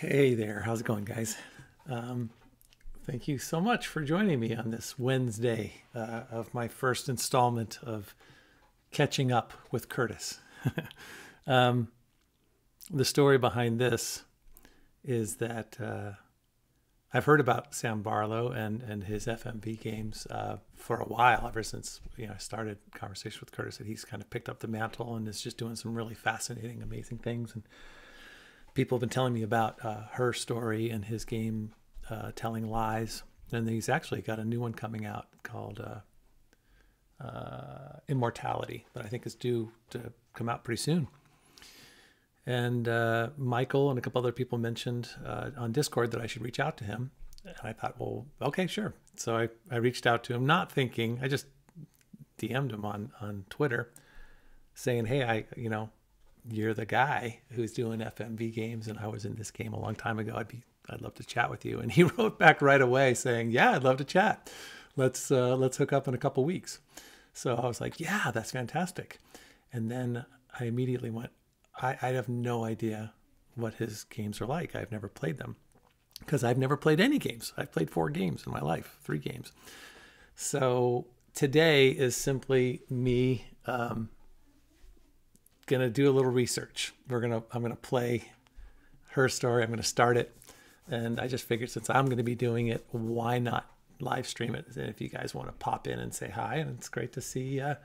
Hey there, how's it going, guys? Um, thank you so much for joining me on this Wednesday uh, of my first installment of Catching Up with Curtis. um, the story behind this is that uh, I've heard about Sam Barlow and, and his FMV games uh, for a while, ever since you know I started conversation with Curtis. That he's kind of picked up the mantle and is just doing some really fascinating, amazing things. And people have been telling me about uh, her story and his game, uh, Telling Lies. And he's actually got a new one coming out called uh, uh, Immortality that I think is due to come out pretty soon. And uh, Michael and a couple other people mentioned uh, on Discord that I should reach out to him. And I thought, well, okay, sure. So I, I reached out to him, not thinking, I just DM'd him on, on Twitter saying, hey, I, you know, you're the guy who's doing FMV games and I was in this game a long time ago. I'd be I'd love to chat with you. And he wrote back right away saying, "Yeah, I'd love to chat. Let's uh, let's hook up in a couple weeks." So I was like, "Yeah, that's fantastic." And then I immediately went, I, I have no idea what his games are like. I've never played them because I've never played any games. I've played four games in my life, three games. So today is simply me um, gonna do a little research. We're gonna I'm gonna play her story. I'm gonna start it, and I just figured since I'm gonna be doing it, why not live stream it? And if you guys want to pop in and say hi, and it's great to see uh,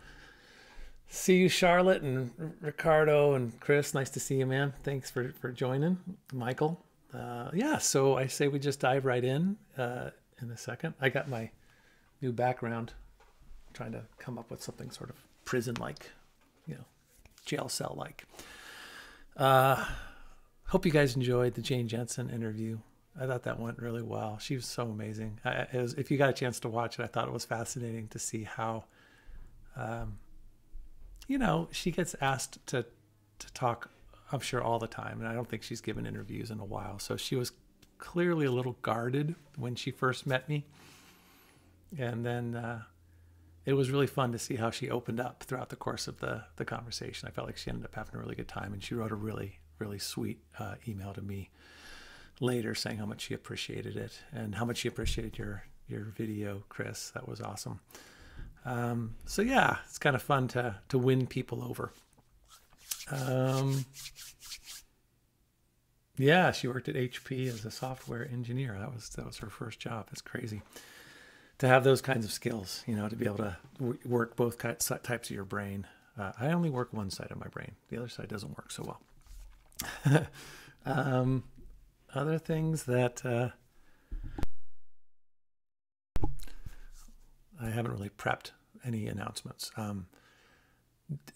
see you, Charlotte and Ricardo and Chris. Nice to see you, man. Thanks for for joining, Michael. Uh, yeah, so I say we just dive right in uh, in a second. I got my new background, trying to come up with something sort of prison-like, you know, jail cell like. Uh, hope you guys enjoyed the Jane Jensen interview. I thought that went really well. She was so amazing. I, was, if you got a chance to watch it, I thought it was fascinating to see how, um, you know, she gets asked to to talk. I'm sure all the time, and I don't think she's given interviews in a while. So she was clearly a little guarded when she first met me, and then uh, it was really fun to see how she opened up throughout the course of the the conversation. I felt like she ended up having a really good time, and she wrote a really really sweet uh, email to me later saying how much she appreciated it and how much she appreciated your your video, Chris. That was awesome. Um, so yeah, it's kind of fun to to win people over. Um, yeah, she worked at HP as a software engineer. That was that was her first job. That's crazy to have those kinds of skills, you know, to be able to work both types of your brain. Uh, I only work one side of my brain. The other side doesn't work so well. um, other things that uh, I haven't really prepped any announcements. Um,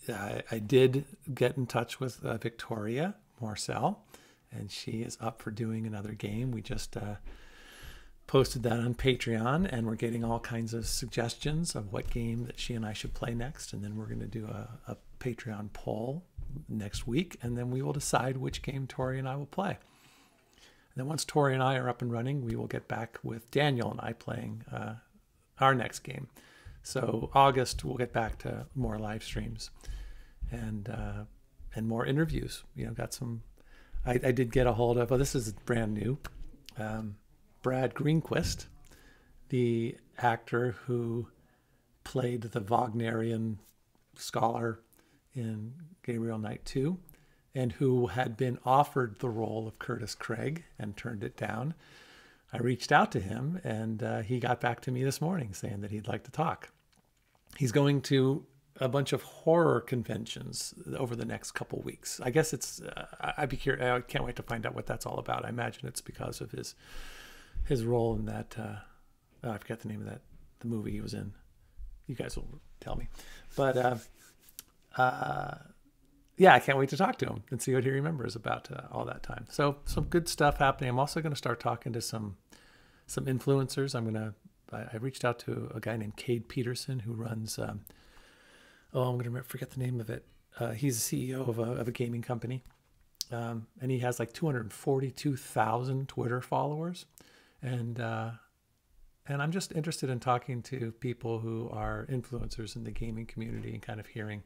I, I, did get in touch with uh, Victoria Morsell, and she is up for doing another game. We just uh, posted that on Patreon, and we're getting all kinds of suggestions of what game that she and I should play next. And then we're going to do a, a Patreon poll next week, and then we will decide which game Tori and I will play. And then once Tori and I are up and running, we will get back with Daniel and I playing uh, our next game. So August, we'll get back to more live streams and uh, and more interviews. You know, got some. I, I did get a hold of. Well, this is brand new. Um, Brad Greenquist, the actor who played the Wagnerian scholar in Gabriel Knight 2, and who had been offered the role of Curtis Craig and turned it down. I reached out to him, and uh, he got back to me this morning saying that he'd like to talk. He's going to a bunch of horror conventions over the next couple weeks. I guess it's. Uh, I'd be curious. I can't wait to find out what that's all about. I imagine it's because of his his role in that. Uh, oh, I forget the name of that the movie he was in. You guys will tell me, but uh, uh, yeah, I can't wait to talk to him and see what he remembers about uh, all that time. So some good stuff happening. I'm also going to start talking to some some influencers. I'm gonna. I, I reached out to a guy named Cade Peterson who runs. Um, oh, I'm gonna forget the name of it. Uh, he's the CEO of a, of a gaming company, um, and he has like 242,000 Twitter followers and uh, and I'm just interested in talking to people who are influencers in the gaming community and kind of hearing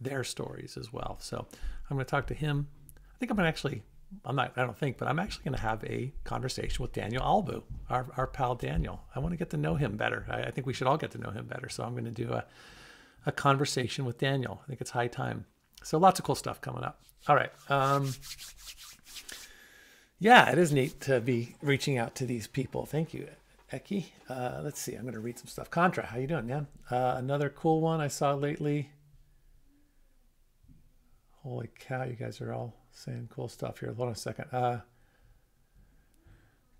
their stories as well. So I'm going to talk to him. I think I'm going to actually I'm not, I don't think, but I'm actually going to have a conversation with Daniel Albu, our, our pal Daniel. I want to get to know him better. I, I think we should all get to know him better. So I'm going to do a, a conversation with Daniel. I think it's high time. So lots of cool stuff coming up. All right. Um, yeah, it is neat to be reaching out to these people. Thank you, Eki. Uh, let's see. I'm going to read some stuff. Contra, how you doing, man? Uh, another cool one I saw lately. Holy cow, you guys are all saying cool stuff here. Hold on a second. Uh,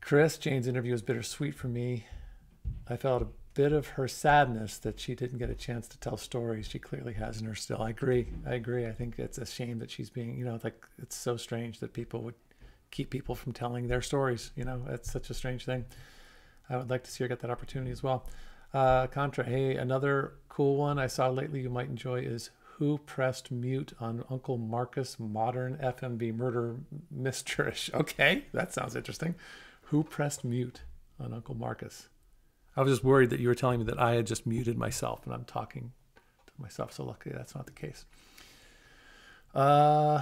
Chris, Jane's interview was bittersweet for me. I felt a bit of her sadness that she didn't get a chance to tell stories she clearly has in her still. I agree. I agree. I think it's a shame that she's being, you know, like it's so strange that people would keep people from telling their stories. You know, it's such a strange thing. I would like to see her get that opportunity as well. Uh, Contra, hey, another cool one I saw lately you might enjoy is Who Pressed Mute on Uncle Marcus Modern FMV Murder Mistress. Okay, that sounds interesting. Who Pressed Mute on Uncle Marcus? I was just worried that you were telling me that I had just muted myself and I'm talking to myself. So luckily that's not the case. Uh,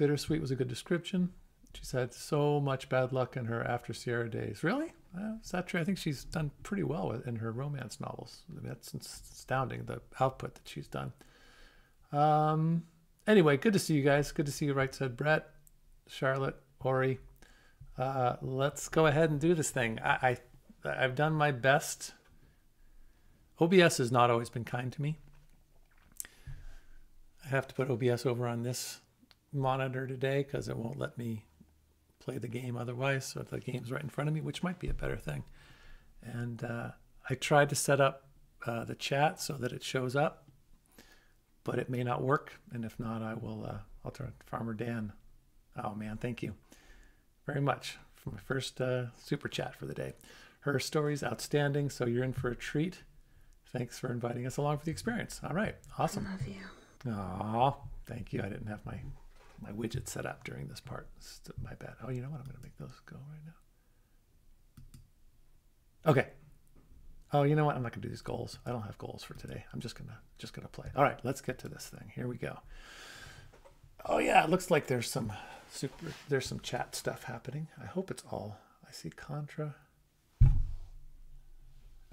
bittersweet was a good description. She's had so much bad luck in her after Sierra days. Really? Uh, is that true? I think she's done pretty well in her romance novels. I mean, that's astounding, the output that she's done. Um, anyway, good to see you guys. Good to see you, right said Brett, Charlotte, Ori. Uh, let's go ahead and do this thing. I, I, I've done my best. OBS has not always been kind to me. I have to put OBS over on this monitor today because it won't let me play the game otherwise. So the game's right in front of me, which might be a better thing. And uh, I tried to set up uh, the chat so that it shows up, but it may not work. And if not, I will. Uh, I'll turn Farmer Dan. Oh man, thank you very much for my first uh, super chat for the day. Her story's outstanding, so you're in for a treat. Thanks for inviting us along for the experience. All right, awesome. I love you. Aw, thank you. I didn't have my my widget set up during this part. My bad. Oh, you know what? I'm going to make those go right now. Okay. Oh, you know what? I'm not going to do these goals. I don't have goals for today. I'm just going to just going to play. All right, let's get to this thing. Here we go. Oh yeah, it looks like there's some super there's some chat stuff happening. I hope it's all. I see Contra.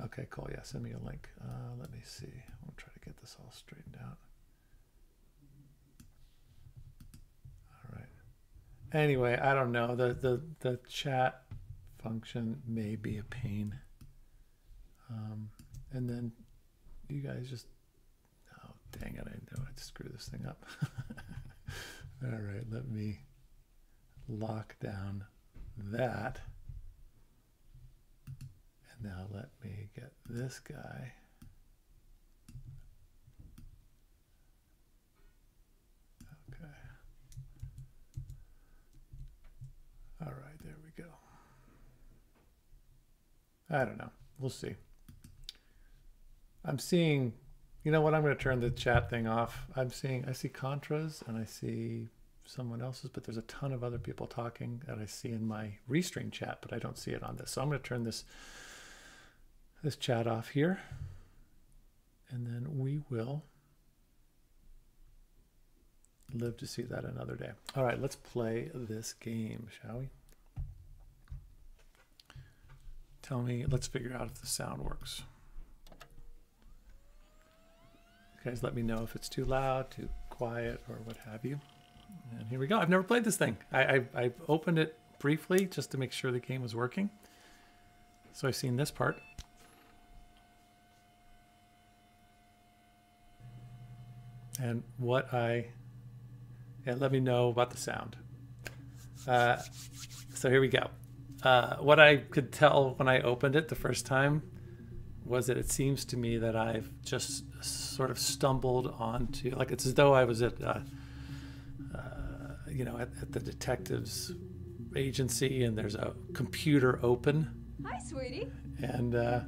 Okay, cool. Yeah, send me a link. Uh, let me see. I'm gonna try to get this all straightened out. Anyway, I don't know. The the the chat function may be a pain. Um, and then you guys just oh dang it, I know I'd screw this thing up. All right, let me lock down that. And now let me get this guy. All right, there we go. I don't know. We'll see. I'm seeing, you know what? I'm going to turn the chat thing off. I'm seeing, I see Contras and I see someone else's, but there's a ton of other people talking that I see in my restream chat, but I don't see it on this. So I'm going to turn this this chat off here, and then we will live to see that another day. All right, let's play this game, shall we? Tell me, let's figure out if the sound works. You Guys, let me know if it's too loud, too quiet, or what have you. And here we go. I've never played this thing. I, I, I opened it briefly just to make sure the game was working. So I've seen this part. And what I yeah, let me know about the sound. Uh, so here we go. Uh, what I could tell when I opened it the first time was that it seems to me that I've just sort of stumbled onto, like it's as though I was at, uh, uh, you know, at, at, the detective's agency and there's a computer open. Hi, sweetie. And uh,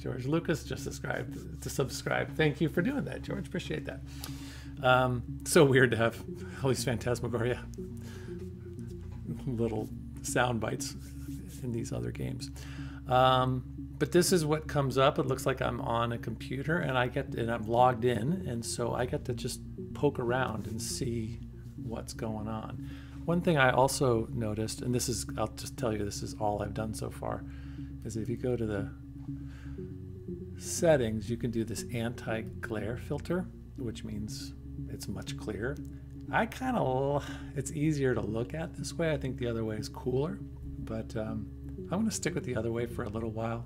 George Lucas just subscribed to subscribe. Thank you for doing that, George. Appreciate that. Um, so weird to have all these phantasmagoria little sound bites in these other games. Um, but this is what comes up. It looks like I'm on a computer and I get and I'm logged in, and so I get to just poke around and see what's going on. One thing I also noticed, and this is, I'll just tell you, this is all I've done so far, is if you go to the settings, you can do this anti glare filter, which means it's much clearer. I kind of, it's easier to look at this way. I think the other way is cooler, but um, I'm to stick with the other way for a little while.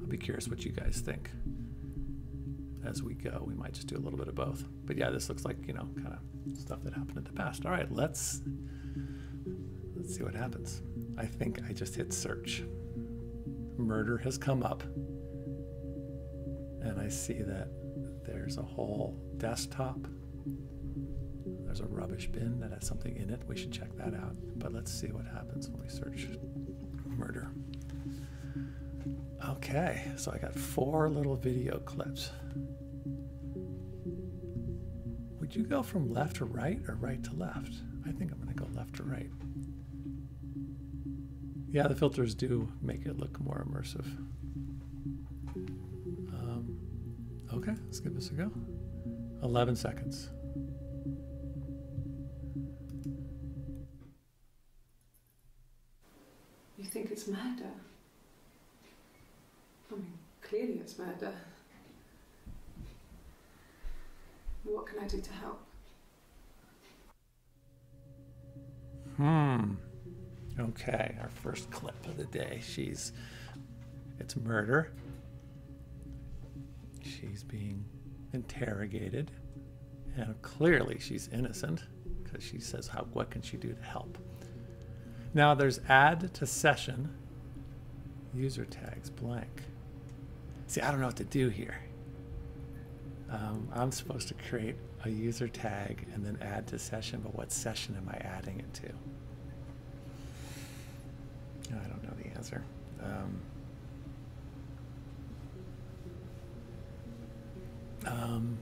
I'll be curious what you guys think as we go. We might just do a little bit of both. But yeah, this looks like, you know, kind of stuff that happened in the past. All right, let's let's see what happens. I think I just hit search. Murder has come up. And I see that there's a whole desktop. There's a rubbish bin that has something in it. We should check that out. But let's see what happens when we search murder. Okay, so I got four little video clips. Would you go from left to right or right to left? I think I'm going to go left to right. Yeah, the filters do make it look more immersive. Um, okay, let's give this a go. 11 seconds. You think it's murder? I mean, clearly it's murder. What can I do to help? Hmm. Okay, our first clip of the day. She's. It's murder. She's being interrogated. And clearly she's innocent because she says, how, What can she do to help? Now there's add to session, user tags blank. See, I don't know what to do here. Um, I'm supposed to create a user tag and then add to session, but what session am I adding it to? I don't know the answer. Um, um,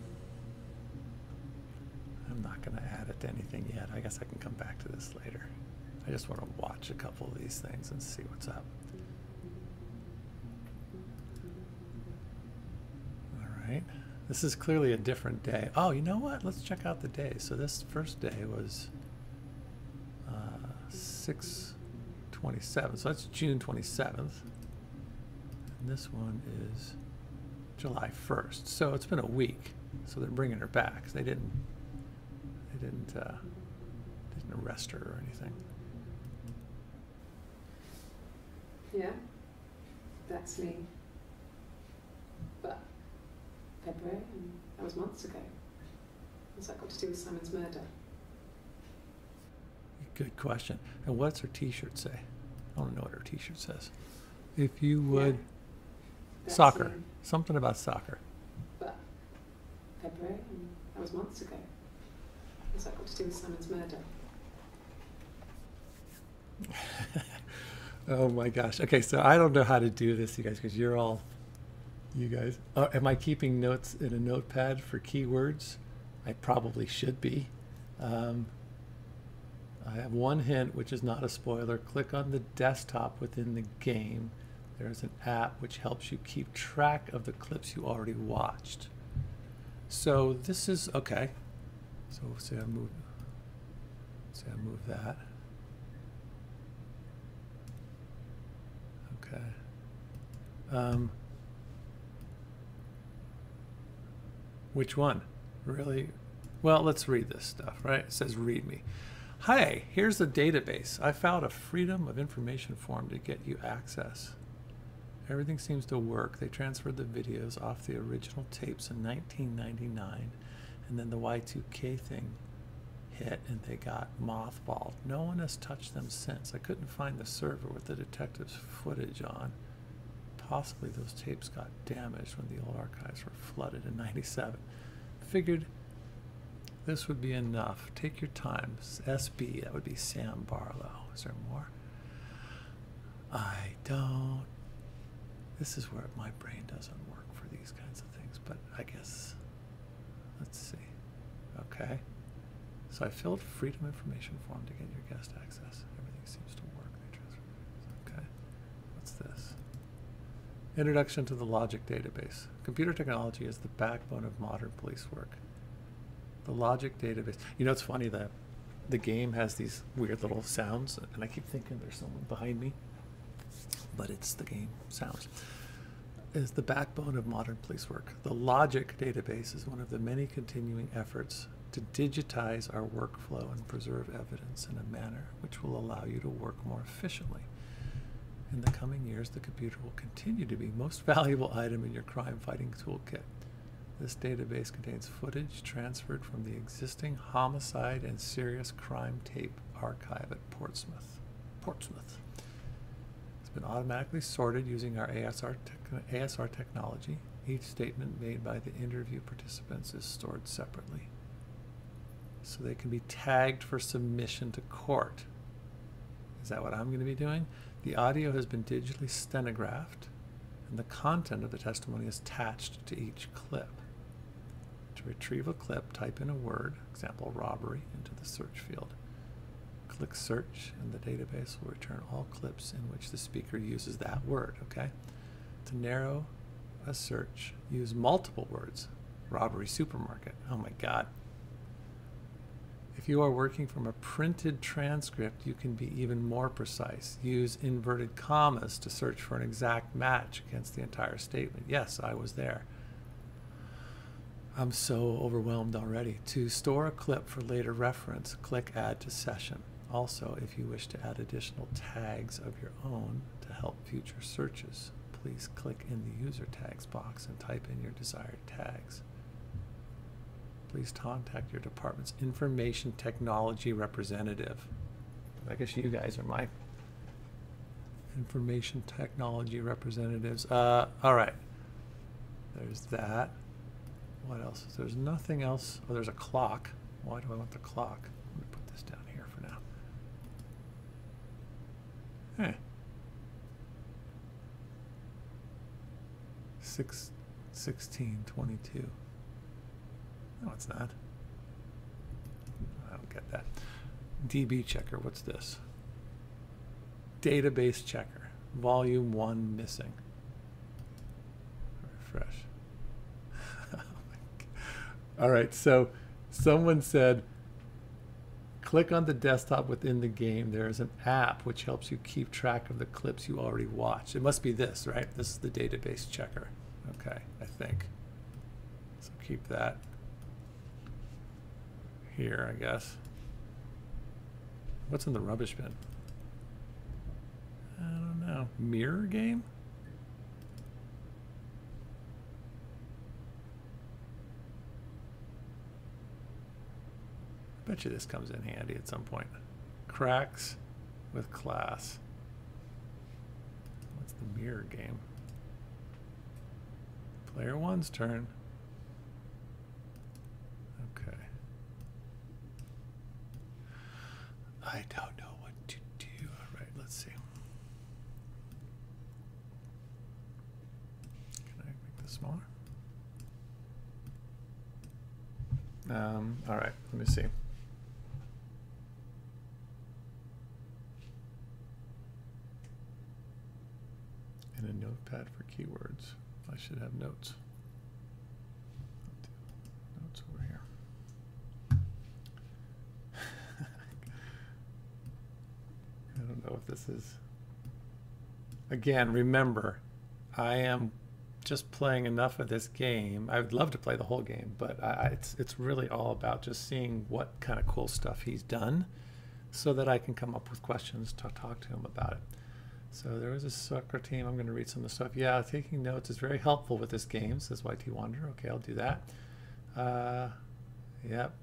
I'm not going to add it to anything yet. I guess I can come back to this later. I just want to watch a couple of these things and see what's up. All right. This is clearly a different day. Oh, you know what? Let's check out the day. So this first day was uh, 627. So that's June 27th. And this one is July 1st. So it's been a week. So they're bringing her back. They didn't. They didn't. Uh, didn't arrest her or anything. Yeah, that's me. But February, and that was months ago. What's that got to do with Simon's murder? Good question. And what's her T-shirt say? I don't know what her T-shirt says. If you would, That's soccer. me. Something about soccer. But February, and that was months ago. What's that got to do with Simon's murder? oh my gosh. Okay, so I don't know how to do this, you guys, because you're all, you guys. Uh, am I keeping notes in a notepad for keywords? I probably should be. Um, I have one hint, which is not a spoiler. Click on the desktop within the game. There's an app which helps you keep track of the clips you already watched. So this is okay. So say I move. Say I move that. Okay. Um, which one? Really? Well, let's read this stuff, right? It says read me. Hi, here's the database. I found a Freedom of Information form to get you access. Everything seems to work. They transferred the videos off the original tapes in 1999, and then the Y2K thing hit and they got mothballed. No one has touched them since. I couldn't find the server with the detective's footage on. Possibly those tapes got damaged when the old archives were flooded in 97. Figured this would be enough. Take your time. SB, that would be Sam Barlow. Is there more? I don't. This is where my brain doesn't work for these kinds of things, but I guess. Let's see. Okay. So I filled freedom information form to get your guest access. Everything seems to work. Okay. What's this? Introduction to the logic database. Computer technology is the backbone of modern police work. The logic database. You know, it's funny that the game has these weird little sounds, and I keep thinking there's someone behind me, but it's the game sounds. Is the backbone of modern police work. The Logic database is one of the many continuing efforts to digitize our workflow and preserve evidence in a manner which will allow you to work more efficiently. In the coming years, the computer will continue to be the most valuable item in your crime fighting toolkit. This database contains footage transferred from the existing homicide and serious crime tape archive at Portsmouth. Portsmouth. It's been automatically sorted using our ASR, te- ASR technology. Each statement made by the interview participants is stored separately. So they can be tagged for submission to court. Is that what I'm going to be doing? The audio has been digitally stenographed, and the content of the testimony is attached to each clip. To retrieve a clip, type in a word, example robbery, into the search field. Click search, and the database will return all clips in which the speaker uses that word, okay? To narrow a search, use multiple words. Robbery supermarket. Oh my God. If you are working from a printed transcript, you can be even more precise. Use inverted commas to search for an exact match against the entire statement. Yes, I was there. I'm so overwhelmed already. To store a clip for later reference, click Add to Session. Also, if you wish to add additional tags of your own to help future searches, please click in the User Tags box and type in your desired tags. Please contact your department's Information Technology representative. I guess you guys are my Information Technology representatives. Uh, all right. There's that. What else? There's nothing else. Oh, there's a clock. Why do I want the clock? Let me put this down here for now. Hey. Six, 16, 22. No, it's not. I don't get that. DB checker, what's this? Database checker, volume one missing. Refresh. All right, so someone said click on the desktop within the game. There is an app which helps you keep track of the clips you already watched. It must be this, right? This is the database checker. Okay, I think. So keep that here, I guess. What's in the rubbish bin? I don't know. Mirror game? Bet you this comes in handy at some point. Cracks with class. What's the mirror game? Player one's turn. Okay. I don't know what to do. All right, let's see. Can I make this smaller? Um, all right, let me see. And a notepad for keywords. I should have notes. Notes over here. I don't know if this is. Again, remember, I am just playing enough of this game. I would love to play the whole game, but I, it's it's really all about just seeing what kind of cool stuff he's done, so that I can come up with questions to talk to him about it. So there was a soccer team. I'm going to read some of the stuff. Yeah, taking notes is very helpful with this game, says YT Wander. Okay, I'll do that. Uh, yep,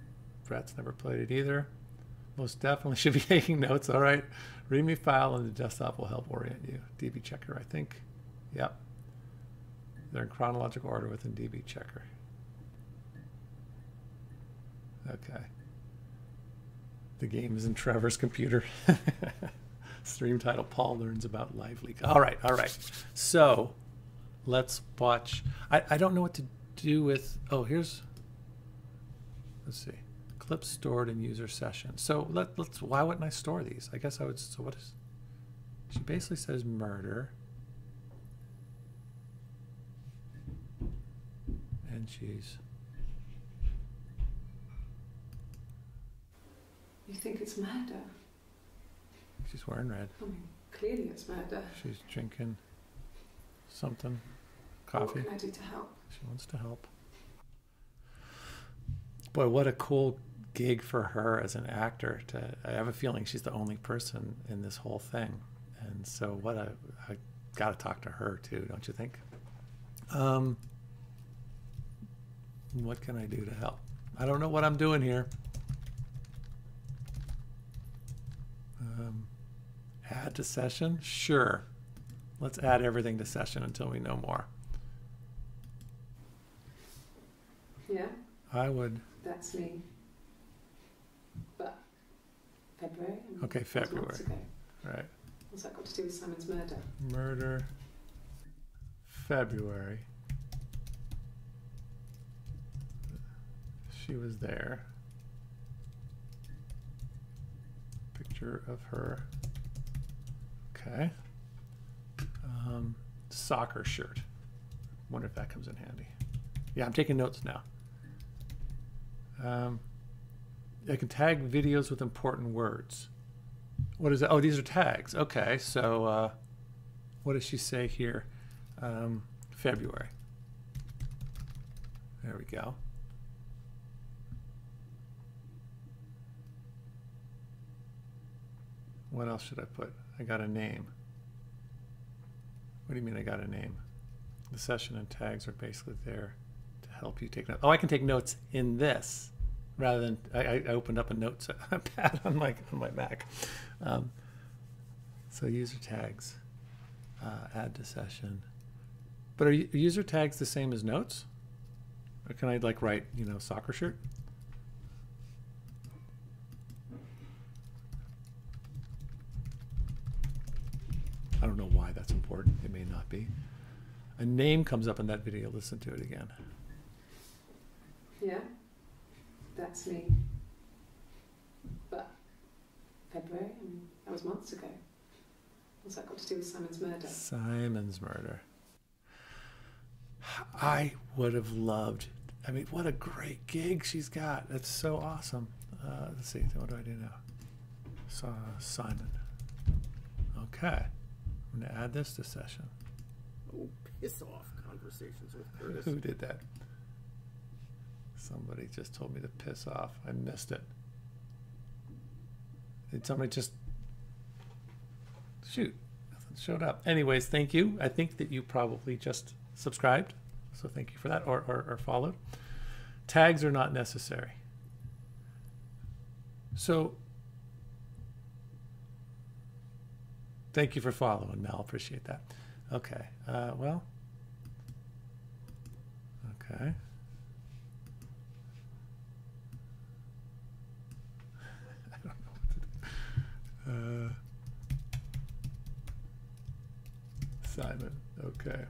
Brett's never played it either. Most definitely should be taking notes. All right, README file on the desktop will help orient you. DB Checker, I think. Yep. They're in chronological order within DB Checker. Okay. The game is in Trevor's computer. Stream title Paul learns about live leak. All right, all right. So let's watch. I, I don't know what to do with. Oh, here's. Let's see. Clips stored in user session. So let, let's. Why wouldn't I store these? I guess I would. So what is. She basically says murder. And she's. You think it's murder? She's wearing red. I mean, clearly it's murder. She's drinking something, coffee. What can I do to help? She wants to help. Boy, what a cool gig for her as an actor. To I have a feeling she's the only person in this whole thing, and so what a I got to talk to her too, don't you think? Um, what can I do to help? I don't know what I'm doing here. Um, add to session? Sure. Let's add everything to session until we know more. Yeah, I would. that's me. February? Okay, that was months February. Right. What's that got to do with Simon's murder? Murder. February. She was there. Picture of her. Okay. Um, soccer shirt. Wonder if that comes in handy. Yeah, I'm taking notes now. Um, I can tag videos with important words. What is that? Oh, these are tags. Okay, so uh, what does she say here? Um, February. There we go. What else should I put? I got a name. What do you mean I got a name? The session and tags are basically there to help you take notes. Oh, I can take notes in this rather than I, I opened up a notes pad on my on my Mac. Um, so user tags, uh, add to session. But are user tags the same as notes? Or can I like write, you know, soccer shirt? I don't know why that's important. It may not be. A name comes up in that video. Listen to it again. Yeah, that's me. But February? and that was months ago. What's that got to do with Simon's murder? Simon's murder. I would have loved. I mean, what a great gig she's got. That's so awesome. Uh, let's see. What do I do now? So, Simon. Okay. I'm going to add this to session. Oh, piss off conversations with Curtis. Who did that? Somebody just told me to piss off. I missed it. Did somebody just shoot? Nothing showed up. Anyways, thank you. I think that you probably just subscribed, so thank you for that, or, or, or followed. Tags are not necessary. So, thank you for following, Mel. Appreciate that. Okay. Uh, well. Okay. I don't know what to do. Uh, Simon. Okay.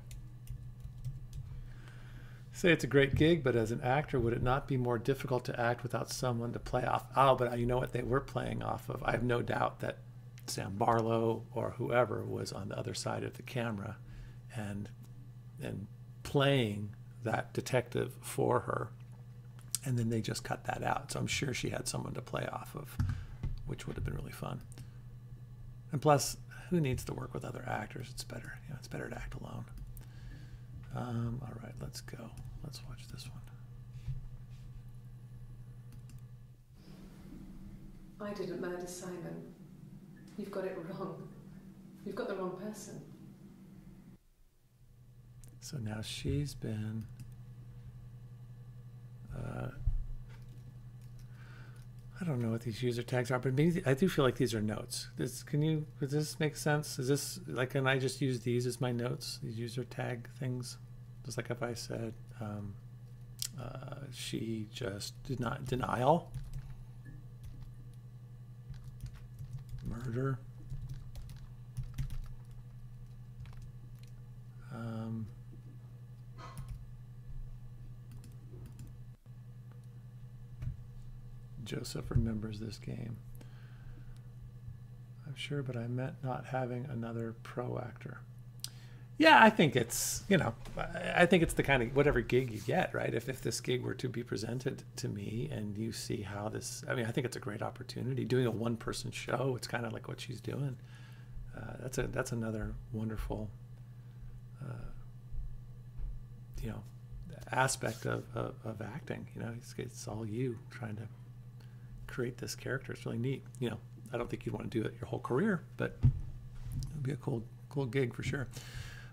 Say it's a great gig, but as an actor, would it not be more difficult to act without someone to play off? Oh, but you know what they were playing off of? I have no doubt that Sam Barlow or whoever was on the other side of the camera and and playing that detective for her. And then they just cut that out. So I'm sure she had someone to play off of, which would have been really fun. And plus, who needs to work with other actors? It's better, you know, it's better to act alone. Um, all right, let's go. Let's watch this one. I didn't murder Simon. You've got it wrong. You've got the wrong person. So now she's been. Uh, I don't know what these user tags are, but maybe I do feel like these are notes. This can you? Does this make sense? Is this like? Can I just use these as my notes? These user tag things, just like if I said, um, uh, she just did not denial, murder. Um, Joseph remembers this game. I'm sure, but I meant not having another pro actor. Yeah, I think it's you know, I think it's the kind of whatever gig you get, right? If if this gig were to be presented to me and you see how this, I mean, I think it's a great opportunity. Doing a one person show, it's kind of like what she's doing. Uh, that's a that's another wonderful, uh, you know, aspect of, of, of acting. You know, it's, it's all you trying to create this character. It's really neat. You know, I don't think you'd want to do it your whole career, but it'd be a cool cool gig for sure.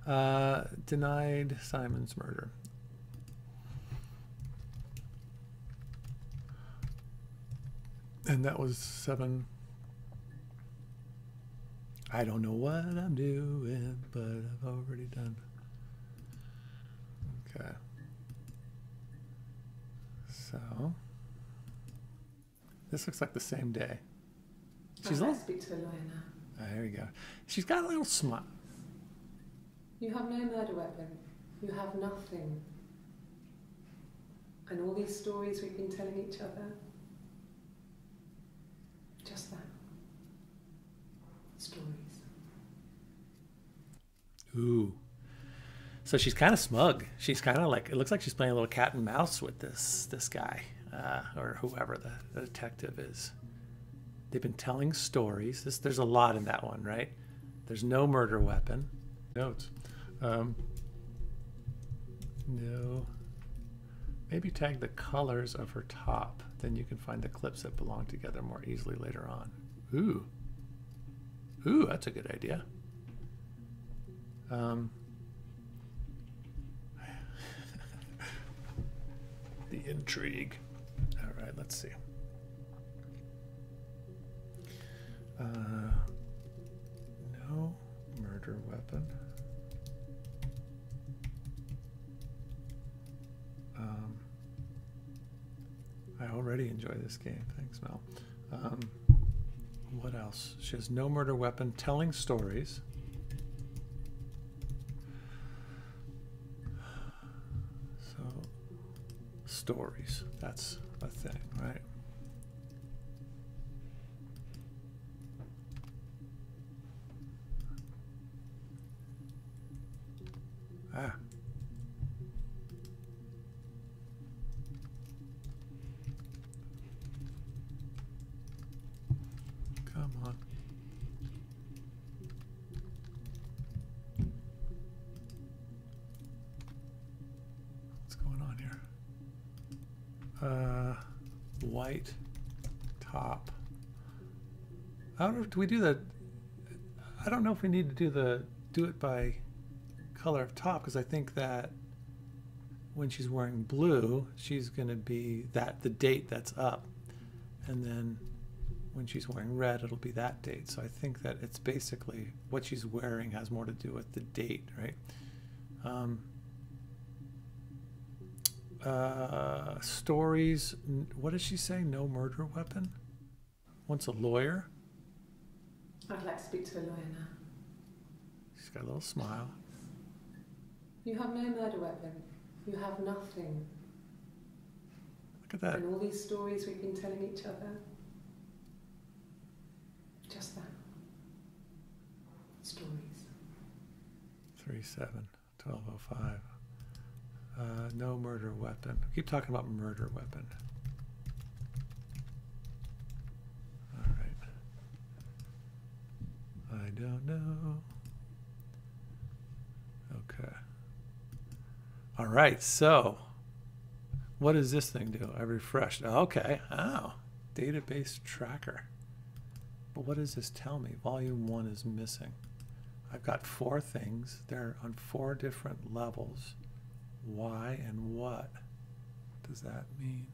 Uh, denied Simon's murder. And that was seven. I don't know what I'm doing, but I've already done. Okay. So, this looks like the same day. She's I'd to little, speak to a lawyer now. Ah, there you go. She's got a little smile. You have no murder weapon. You have nothing. And all these stories we've been telling each other. Just that. Stories. Ooh. So she's kind of smug. She's kind of like it looks like she's playing a little cat and mouse with this this guy uh, or whoever the, the detective is. They've been telling stories. This, there's a lot in that one, right? There's no murder weapon. Notes. Um, no. Maybe tag the colors of her top. Then you can find the clips that belong together more easily later on. Ooh. Ooh, that's a good idea. Um, the intrigue. All right, let's see. Uh, no murder weapon. Um, I already enjoy this game. Thanks, Mel. Um, what else? She has no murder weapon, telling stories. So, stories. That's a thing, right? Ah. Come on. What's going on here? Uh, white top. Do we do the? I don't know if we need to do the do it by color of top because I think that when she's wearing blue, she's going to be that the date that's up, and then when she's wearing red, it'll be that date. So I think that it's basically what she's wearing has more to do with the date, right? Um, uh, stories. What does she say? No murder weapon. Wants a lawyer. I'd like to speak to a lawyer now. She's got a little smile. You have no murder weapon. You have nothing. Look at that. And all these stories we've been telling each other. Just that. Stories. Three seven twelve oh five. Uh, no murder weapon. Keep talking about murder weapon. All right. I don't know. Okay. All right. So, what does this thing do? I refreshed. Okay. Oh, database tracker. But what does this tell me? Volume one is missing. I've got four things. They're on four different levels. Why and what does that mean?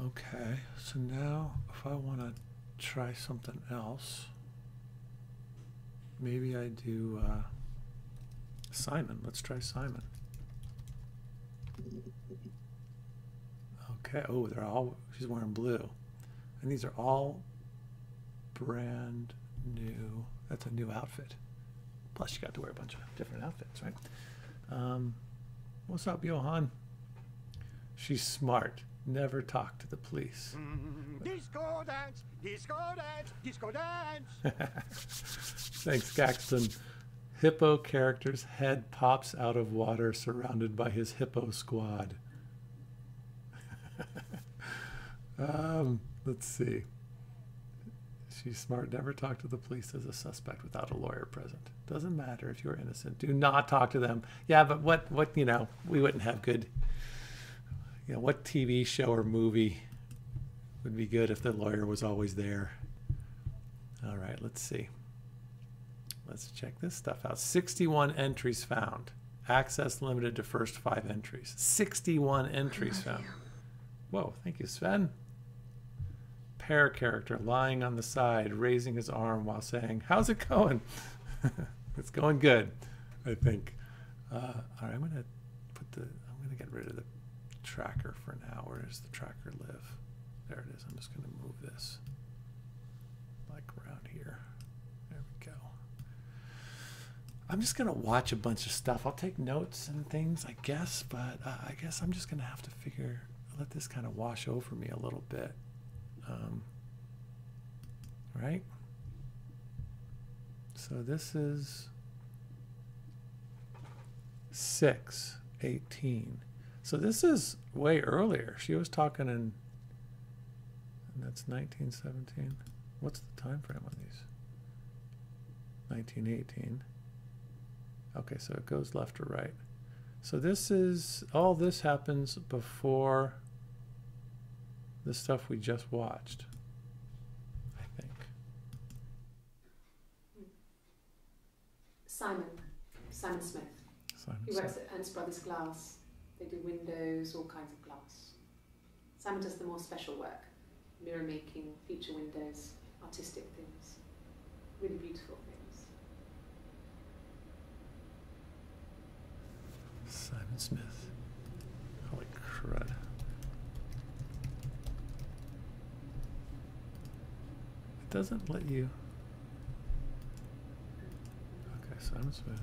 Okay, so now if I want to try something else, maybe I do uh, Simon. Let's try Simon. Okay, oh, they're all, she's wearing blue. And these are all brand new. That's a new outfit. Plus, you got to wear a bunch of different outfits, right? Um, what's up, Johan? She's smart. Never talk to the police. Disco dance, disco dance, disco dance. Thanks, Caxton. Hippo character's head pops out of water surrounded by his hippo squad. um, let's see. She's smart. Never talk to the police as a suspect without a lawyer present. Doesn't matter if you're innocent. Do not talk to them. Yeah, but what, what, you know, we wouldn't have good, you know, what TV show or movie would be good if the lawyer was always there? All right, let's see. Let's check this stuff out. 61 entries found. Access limited to first five entries. 61 entries found. Whoa, thank you, Sven. Pair character lying on the side, raising his arm while saying, How's it going? it's going good, I think. Uh, all right, I'm going to put the, I'm going to get rid of the tracker for now. Where does the tracker live? There it is. I'm just going to move this like around here. There we go. I'm just going to watch a bunch of stuff. I'll take notes and things, I guess, but uh, I guess I'm just going to have to figure, let this kind of wash over me a little bit. Um, right? So this is 6, 18. So this is way earlier. She was talking in, and that's 1917. What's the time frame on these? 1918. Okay, so it goes left or right. So this is, all this happens before the stuff we just watched, I think. Simon, Simon Smith. Simon He Smith. works at Ernst Brothers Glass. Do windows, all kinds of glass. Simon does the more special work, mirror making, feature windows, artistic things, really beautiful things. Simon Smith. Holy crud. It doesn't let you. Okay, Simon Smith.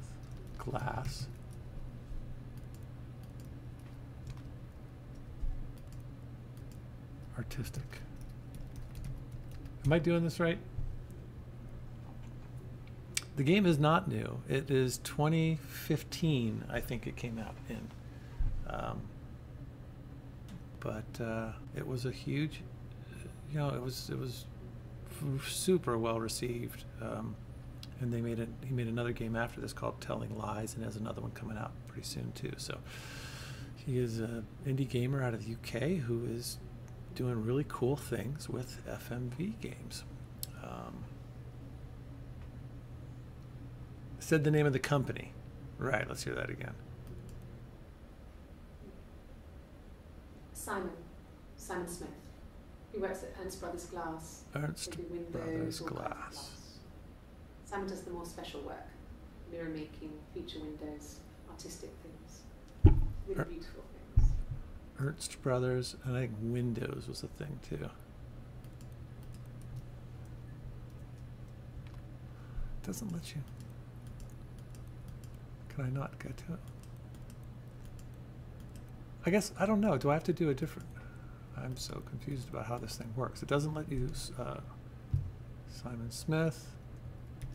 Glass. Artistic. Am I doing this right? The game is not new. It is 2015, I think it came out in. Um, but uh, it was a huge, you know, it was it was super well received. Um, and they made it. He made another game after this called Telling Lies, and has another one coming out pretty soon too. So he is an indie gamer out of the UK who is doing really cool things with FMV games. Um, said the name of the company. Right, let's hear that again. Simon, Simon Smith. He works at Ernst Brothers Glass. Ernst They do windows, Brothers of Glass. Simon does the more special work, mirror making, feature windows, artistic things, really Er- beautiful. Ernst Brothers, and I think Windows was a thing too. Doesn't let you. Can I not get to it? I guess I don't know. Do I have to do a different? I'm so confused about how this thing works. It doesn't let you. Uh, Simon Smith,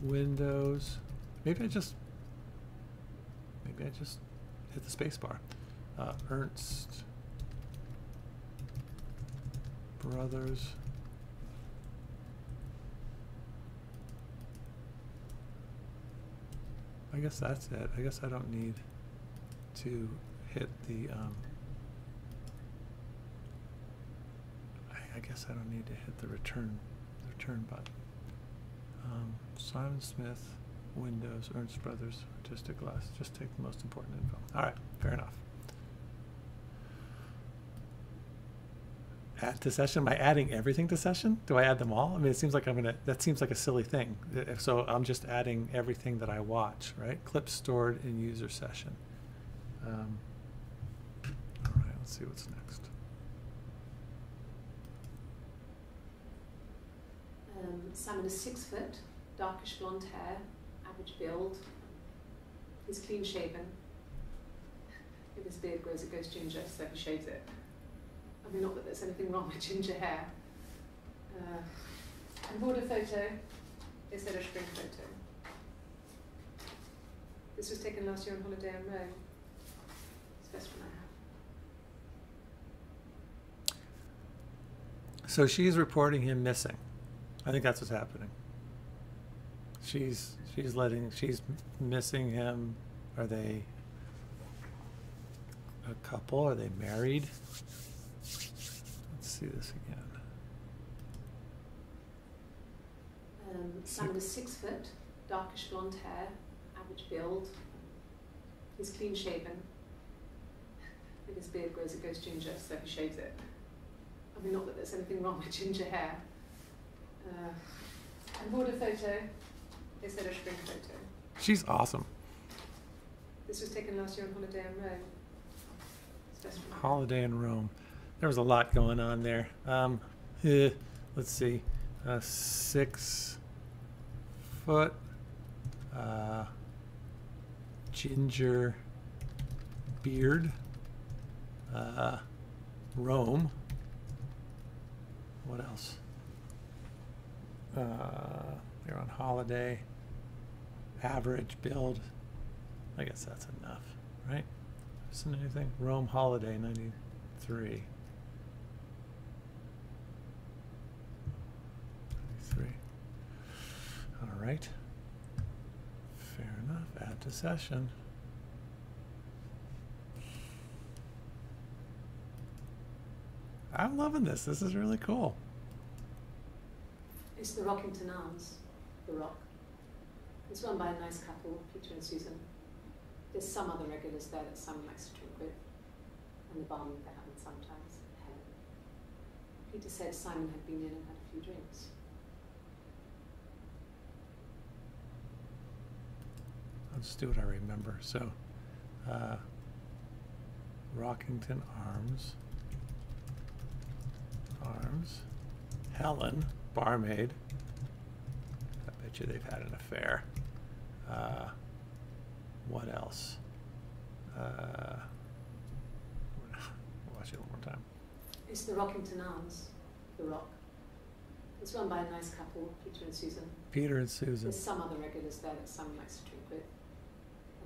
Windows. Maybe I just. Maybe I just hit the space bar. Uh, Ernst Brothers. I guess that's it. I guess I don't need to hit the. Um, I, I guess I don't need to hit the return, the return button. Um, Simon Smith, Windows, Ernst Brothers, Artistic Glass. Just take the most important info. All right, fair enough. Add to session? Am I adding everything to session? Do I add them all? I mean, it seems like I'm gonna. That seems like a silly thing. So, I'm just adding everything that I watch, right? Clips stored in user session. Um, all right, let's see what's next. Um, Simon is six foot, darkish blonde hair, average build. He's clean shaven. If his beard grows, it goes ginger, so he shaves it. I mean, not that there's anything wrong with ginger hair. Uh, and border photo is a spring photo. This was taken last year on holiday in Rome. It's the best one I have. So she's reporting him missing. I think that's what's happening. She's she's letting she's missing him. Are they a couple? Are they married? Let's see this again. Um, Simon is six foot, darkish blonde hair, average build. He's clean shaven. And his beard grows, it goes ginger, so he shaves it. I mean, not that there's anything wrong with ginger hair. Uh, and border photo. They said a spring photo. She's awesome. This was taken last year on holiday in Rome. It's the best one I have. Holiday in Rome. There was a lot going on there. Um, eh, let's see, uh, six foot, uh, ginger beard, uh, Rome. What else? Uh, they're on holiday. Average build. I guess that's enough, right? Isn't anything? Rome Holiday 93. 93. All right. Fair enough. Add to session. I'm loving this. This is really cool. It's the Rockington Arms, The Rock. It's run by a nice couple, Peter and Susan. There's some other regulars there that Simon likes to drink with, and the barman they haven't sometimes. Peter said Simon had been in and had a few drinks. I'll just do what I remember. So, uh, Rockington Arms. Arms. Helen, barmaid. I bet you they've had an affair. Uh, what else? Uh, watch it one more time. It's the Rockington Arms, The Rock. It's run by a nice couple, Peter and Susan. Peter and Susan. There's some other regulars there that Simon likes to drink with,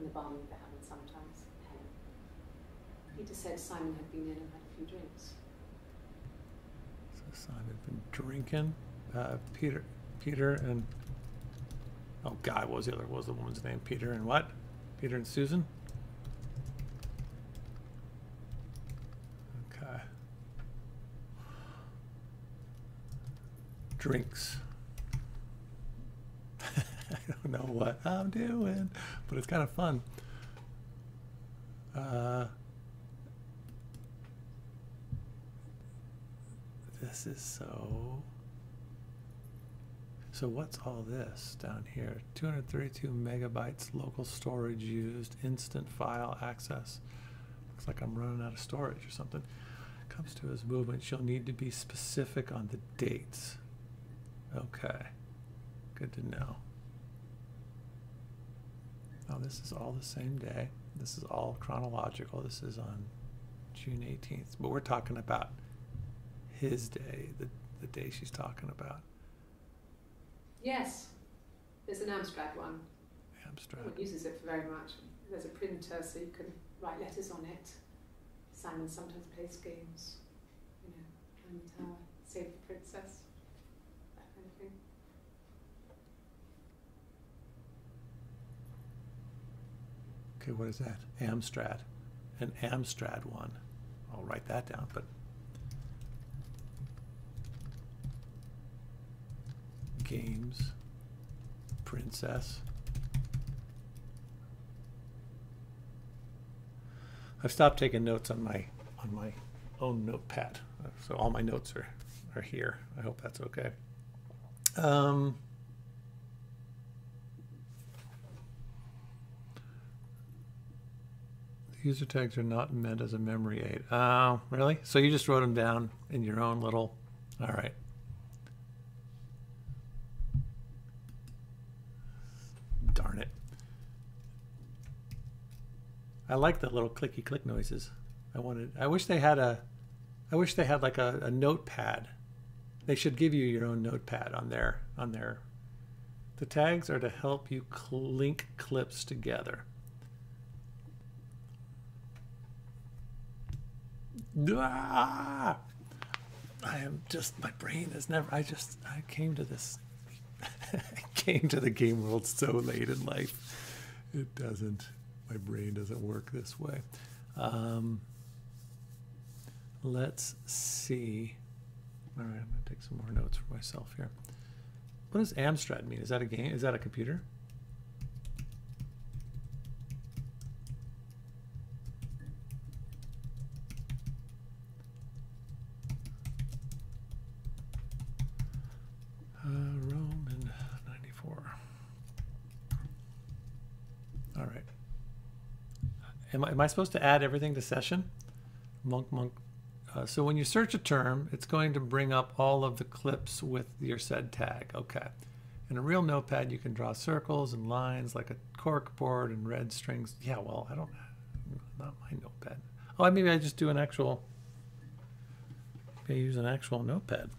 the barman they haven't sometimes. Helen. Peter said Simon had been in and had a few drinks. So Simon had been drinking. Uh, Peter, Peter and oh God, what was the other? What was the woman's name? Peter and what? Peter and Susan. Okay. Drinks. I don't know what I'm doing, but it's kind of fun. Uh, this is so. So what's all this down here? 232 megabytes local storage used, instant file access. Looks like I'm running out of storage or something. Comes to his movement, she'll need to be specific on the dates. Okay, good to know. Now this is all the same day. This is all chronological. This is on June 18th, but we're talking about his day, the, the day she's talking about. Yes, there's an Amstrad one. No Abstract. one uses it for very much. There's a printer so you can write letters on it. Simon sometimes plays games, you know, the tower, save the princess, that kind of thing. Okay, what is that? Amstrad. An Amstrad one. I'll write that down, but. Games. Princess. I've stopped taking notes on my on my own notepad, so all my notes are are here. I hope that's okay. Um, User tags are not meant as a memory aid. Oh, really? So you just wrote them down in your own little. All right. Darn it. I like the little clicky click noises. I wanted. I wish they had a. I wish they had like a, a notepad. They should give you your own notepad on their on their. The tags are to help you link clips together. Ah! I am just my brain is never. I just I came to this. I came to the game world so late in life. It doesn't. My brain doesn't work this way. Um, let's see. All right, I'm gonna take some more notes for myself here. What does Amstrad mean? Is that a game? Is that a computer? Uh, Roman 94. All right. Am I, am I supposed to add everything to session? Monk, monk. Uh, so when you search a term, it's going to bring up all of the clips with your said tag. Okay. In a real notepad, you can draw circles and lines like a cork board and red strings. Yeah, well, I don't, not my notepad. Oh, maybe I just do an actual, maybe I use an actual notepad.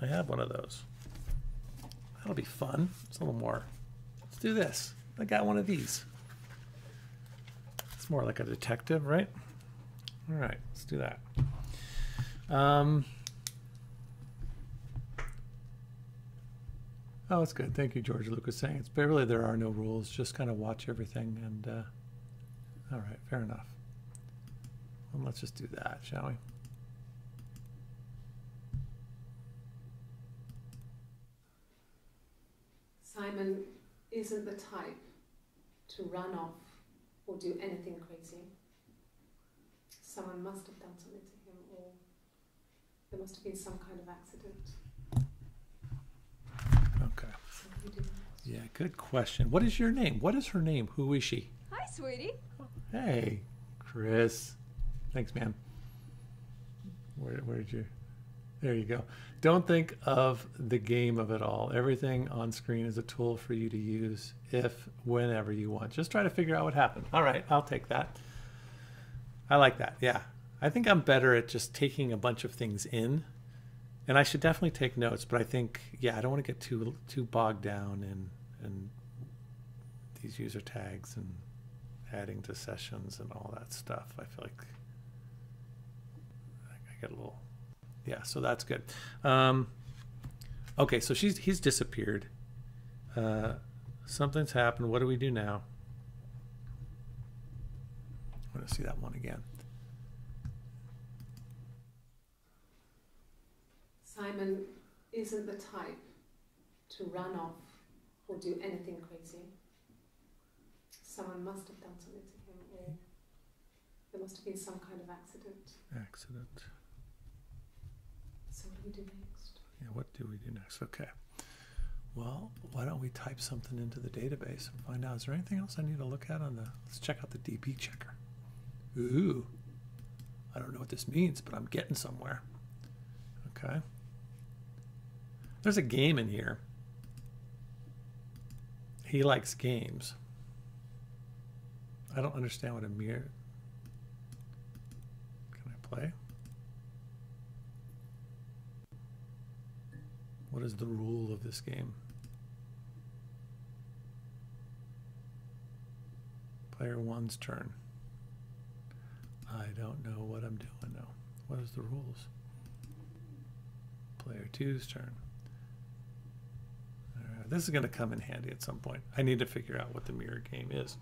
I have one of those. That'll be fun. It's a little more. Let's do this. I got one of these. It's more like a detective, right? All right, let's do that. Um, oh, it's good. Thank you, George Lucas saying it's really there are no rules. Just kind of watch everything and uh, all right, fair enough. Well, let's just do that, shall we? Simon isn't the type to run off or do anything crazy. Someone must have done something to him, or there must have been some kind of accident. Okay. So what do we do next? Yeah, good question. What is your name? What is her name? Who is she? Hi, sweetie. Hey, Chris. Thanks, man. Where, where did you? There you go. Don't think of the game of it all. Everything on screen is a tool for you to use if, whenever you want. Just try to figure out what happened. All right, I'll take that. I like that. Yeah. I think I'm better at just taking a bunch of things in. And I should definitely take notes, but I think, yeah, I don't want to get too too bogged down in, in these user tags and adding to sessions and all that stuff. I feel like I get a little, yeah. So that's good. Um, okay, so she's he's disappeared. Uh, something's happened. What do we do now? I want to see that one again. Simon isn't the type to run off or do anything crazy. Someone must have done something to him, or there must have been some kind of accident. Accident. What do we do next? Yeah, what do we do next? Okay. Well, why don't we type something into the database and find out? Is there anything else I need to look at on the? Let's check out the DB checker. Ooh, I don't know what this means, but I'm getting somewhere. Okay. There's a game in here. He likes games. I don't understand what a mirror. Can I play? What is the rule of this game? Player one's turn. I don't know what I'm doing now. What is the rules? Player two's turn. Right, this is going to come in handy at some point. I need to figure out what the mirror game is.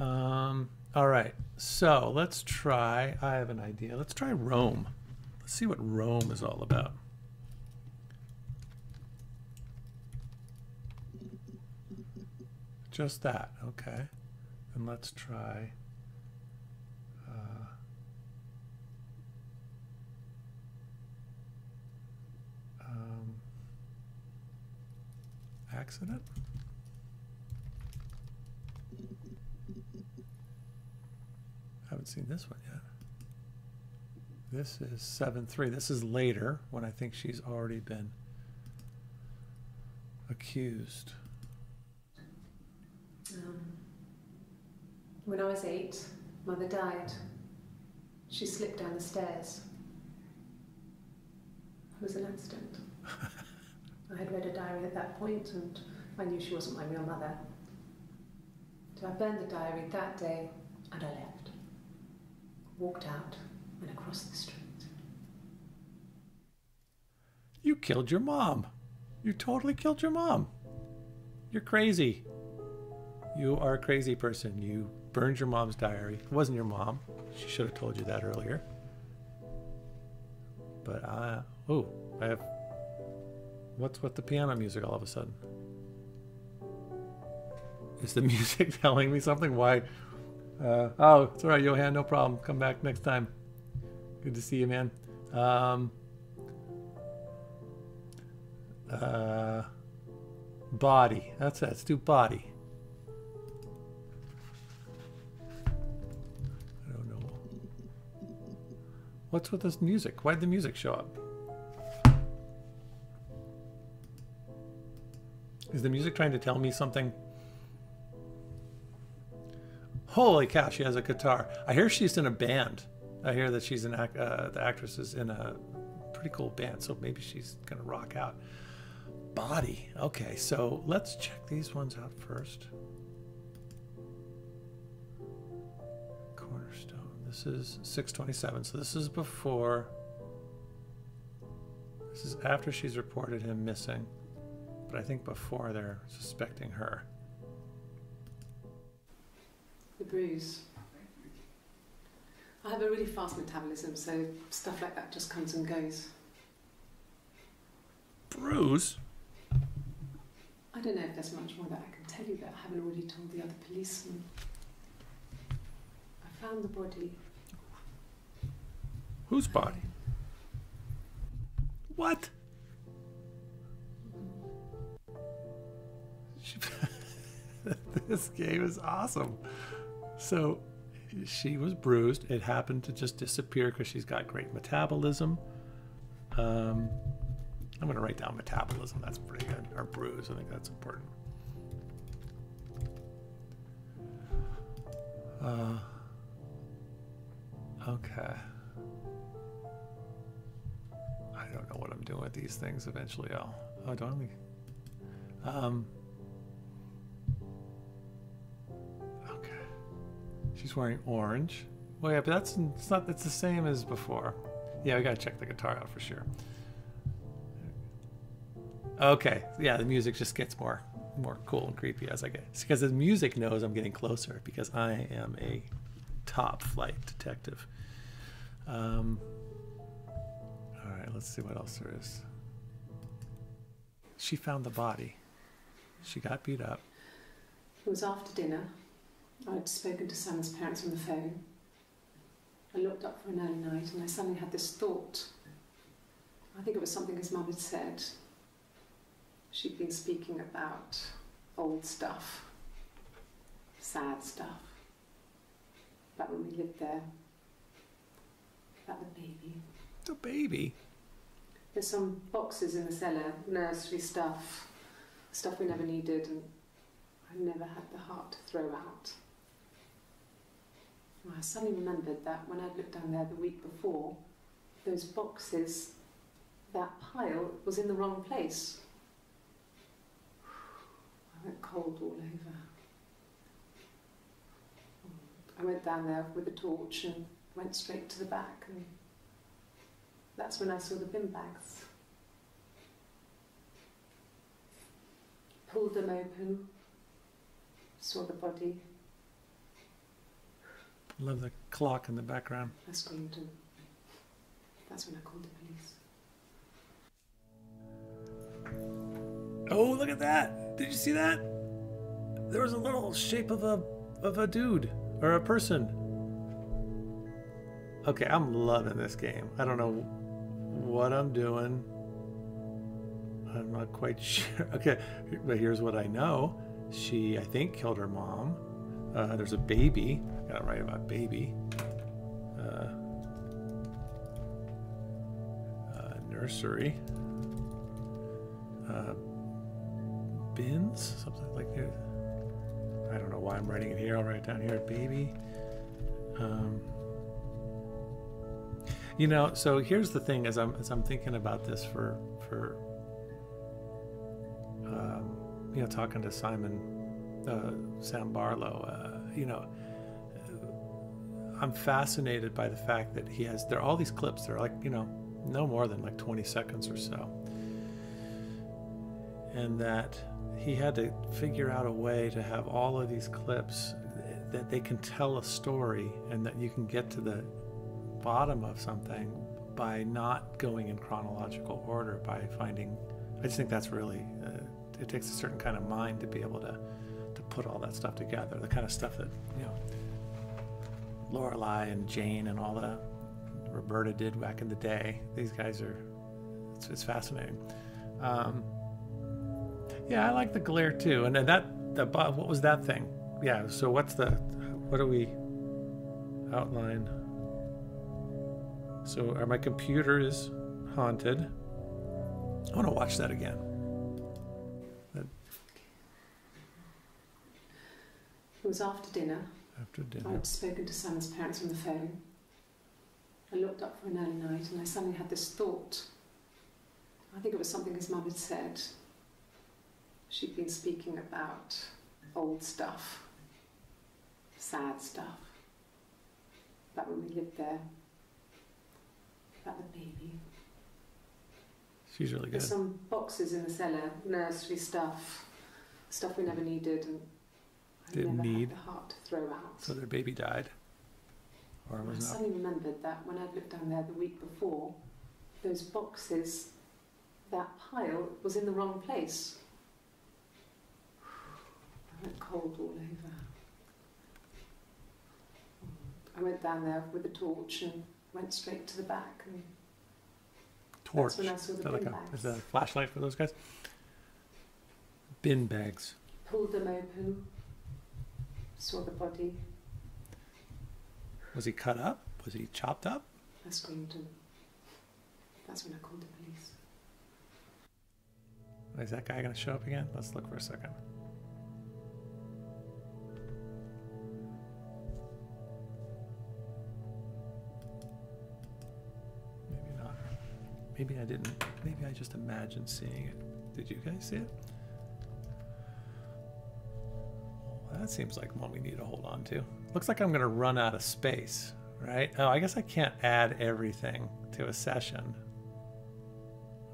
Um, all right, so let's try. I have an idea. Let's try Rome. Let's see what Rome is all about. Just that, okay. And let's try. Uh, um, accident? Haven't seen this one yet. This is 7 3. This is later when I think she's already been accused. Um, when I was eight, mother died. She slipped down the stairs. It was an accident. I had read a diary at that point and I knew she wasn't my real mother. So I burned the diary that day and I left. Walked out and across the street. You killed your mom. You totally killed your mom. You're crazy. You are a crazy person. You burned your mom's diary. It wasn't your mom. She should have told you that earlier. But I, oh, I have. What's with the piano music all of a sudden? Is the music telling me something? Why? Uh, oh, it's all right, Johan. No problem. Come back next time. Good to see you, man. Um, uh, body. That's it. Let's do body. What's with this music? Why'd the music show up? Is the music trying to tell me something? Holy cow, she has a guitar. I hear she's in a band. I hear that she's an act, uh, the actress is in a pretty cool band, so maybe she's gonna rock out. Body. Okay, so let's check these ones out first. This is 627, so this is before. This is after she's reported him missing, but I think before they're suspecting her. The bruise. I have a really fast metabolism, so stuff like that just comes and goes. Bruise? I don't know if there's much more that I can tell you that I haven't already told the other policemen. Found the body. Whose body? What? this game is awesome. So she was bruised. It happened to just disappear because she's got great metabolism. Um, I'm going to write down metabolism. That's pretty good. Or bruise. I think that's important. Uh, okay. I don't know what I'm doing with these things. Eventually, I'll. Oh, don't I? Um. Okay. She's wearing orange. Well, yeah, but that's it's not. It's the same as before. Yeah, we gotta check the guitar out for sure. Okay, yeah, the music just gets more more cool and creepy as I get. It's because the music knows I'm getting closer because I am a top flight detective. Um, all right, let's see what else there is. She found the body. She got beat up. It was after dinner. I'd spoken to Sam's parents on the phone. I looked up for an early night and I suddenly had this thought. I think it was something his mum had said. She'd been speaking about old stuff, sad stuff, about when we lived there, about the baby. The baby. There's some boxes in the cellar, nursery stuff, stuff we never needed and I never had the heart to throw out. And I suddenly remembered that when I'd looked down there the week before, those boxes, that pile was in the wrong place. I went cold all over. I went down there with a torch and went straight to the back and that's when I saw the bin bags. Pulled them open, saw the body. Love the clock in the background. I screamed and that's when I called the police. Oh, look at that! Did you see that? There was a little shape of a of a dude or a person. Okay, I'm loving this game. I don't know what I'm doing. I'm not quite sure. Okay, but here's what I know. She, I think, killed her mom. Uh, there's a baby. I gotta write about baby. Uh, uh, nursery. Uh, bins, something like that. I don't know why I'm writing it here. I'll write it down here. Baby. Um, you know, so here's the thing: as I'm as I'm thinking about this for for um, you know talking to Simon uh, Sam Barlow, uh, you know, I'm fascinated by the fact that he has there are all these clips. They're like you know no more than like 20 seconds or so, and that he had to figure out a way to have all of these clips that they can tell a story and that you can get to the bottom of something by not going in chronological order by finding i just think that's really uh, it takes a certain kind of mind to be able to to put all that stuff together the kind of stuff that you know lorelei and jane and all the roberta did back in the day. These guys are it's, it's fascinating. Um, yeah i like the glare too and then that the what was that thing? Yeah so what's the what do we outline so are my computer is haunted i want to watch that again That- It was after dinner. after dinner I'd spoken to Sam's parents on the phone. I looked up for an early night and I suddenly had this thought. I think it was something his mum had said. She'd been speaking about old stuff, sad stuff, about when we lived there, about the baby. she's really good There's some boxes in the cellar, nursery stuff, stuff we never needed and I Didn't never need. had the heart to throw out. so their baby died or I not suddenly remembered that when I'd looked down there the week before, those boxes, that pile was in the wrong place. I went cold all over. I went down there with a torch and went straight to the back and torch that's when I saw the that like bin a, bags. is that a flashlight for those guys? Bin bags. Pulled them open, saw the body, was he cut up? Was he chopped up? I screamed and that's when I called the police. is that guy going to show up again? Let's look for a second Maybe I didn't. Maybe I just imagined seeing it. Did you guys see it? Well, that seems like one we need to hold on to. Looks like I'm going to run out of space, right? Oh, I guess I can't add everything to a session.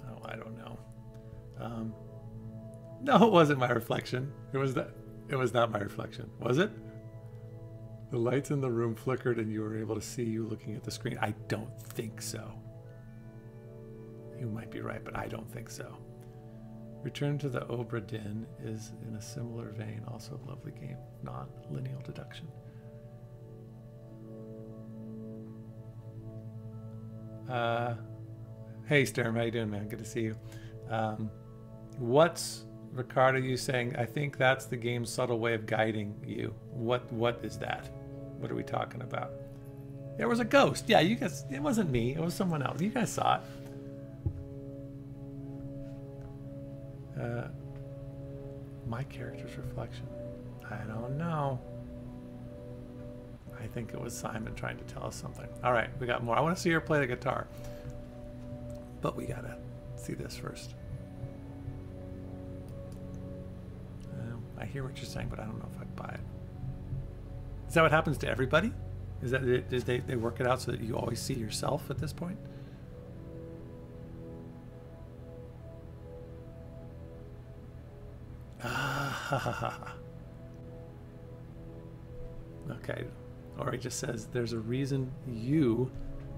Oh, I don't know. Um, no, it wasn't my reflection. It was that. It was not my reflection, was it? The lights in the room flickered, and you were able to see you looking at the screen. I don't think so. You might be right, but I don't think so. Return to the Obra Dinn is in a similar vein, also a lovely game, non-lineal deduction. Uh, hey, Sturm, how you doing, man? Good to see you. Um, what's Ricardo? You saying? I think that's the game's subtle way of guiding you. What? What is that? What are we talking about? There was a ghost. Yeah, you guys. It wasn't me. It was someone else. You guys saw it. Uh, my character's reflection. I don't know. I think it was Simon trying to tell us something. All right, we got more. I want to see her play the guitar. But we gotta see this first. Uh, I hear what you're saying, but I don't know if I'd buy it. Is that what happens to everybody? Is that did they, they work it out so that you always see yourself at this point? Ah, okay. Or he just says there's a reason you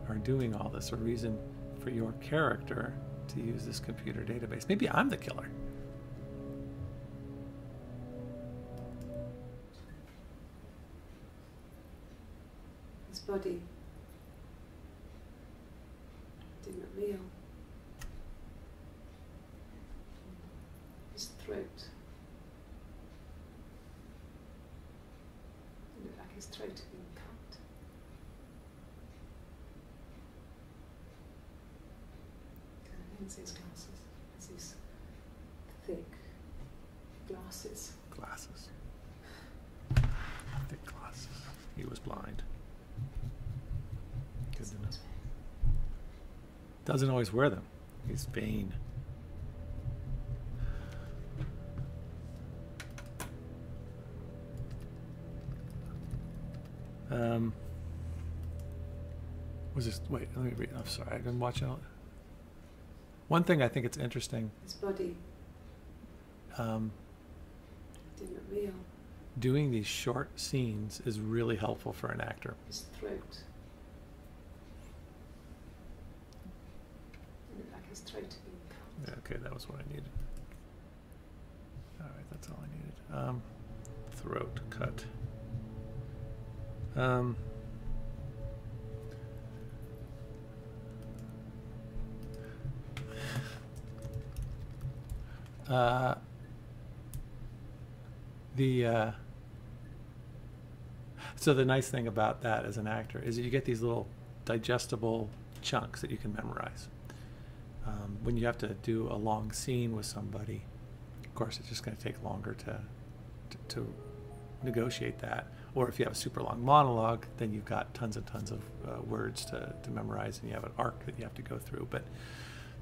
are doing all this, a reason for your character to use this computer database. Maybe I'm the killer. His body didn't look real. His throat. It looked like his throat had been cut. I didn't see his glasses. It's these thick glasses. Glasses. Thick glasses. He was blind. Good to know. Doesn't always wear them. He's vain. Um, Was this? Wait, let me read. I'm sorry, I didn't watch out. One thing I think it's interesting. His body Um, didn't real. doing these short scenes is really helpful for an actor. His throat. It looked like his throat had been cut. Yeah, okay, that was what I needed. All right, that's all I needed. Um, throat cut. Um, uh, the uh, so the nice thing about that as an actor is that you get these little digestible chunks that you can memorize um, when you have to do a long scene with somebody, of course, it's just going to take longer to, to, to negotiate that. Or if you have a super long monologue, then you've got tons and tons of uh, words to, to memorize and you have an arc that you have to go through. But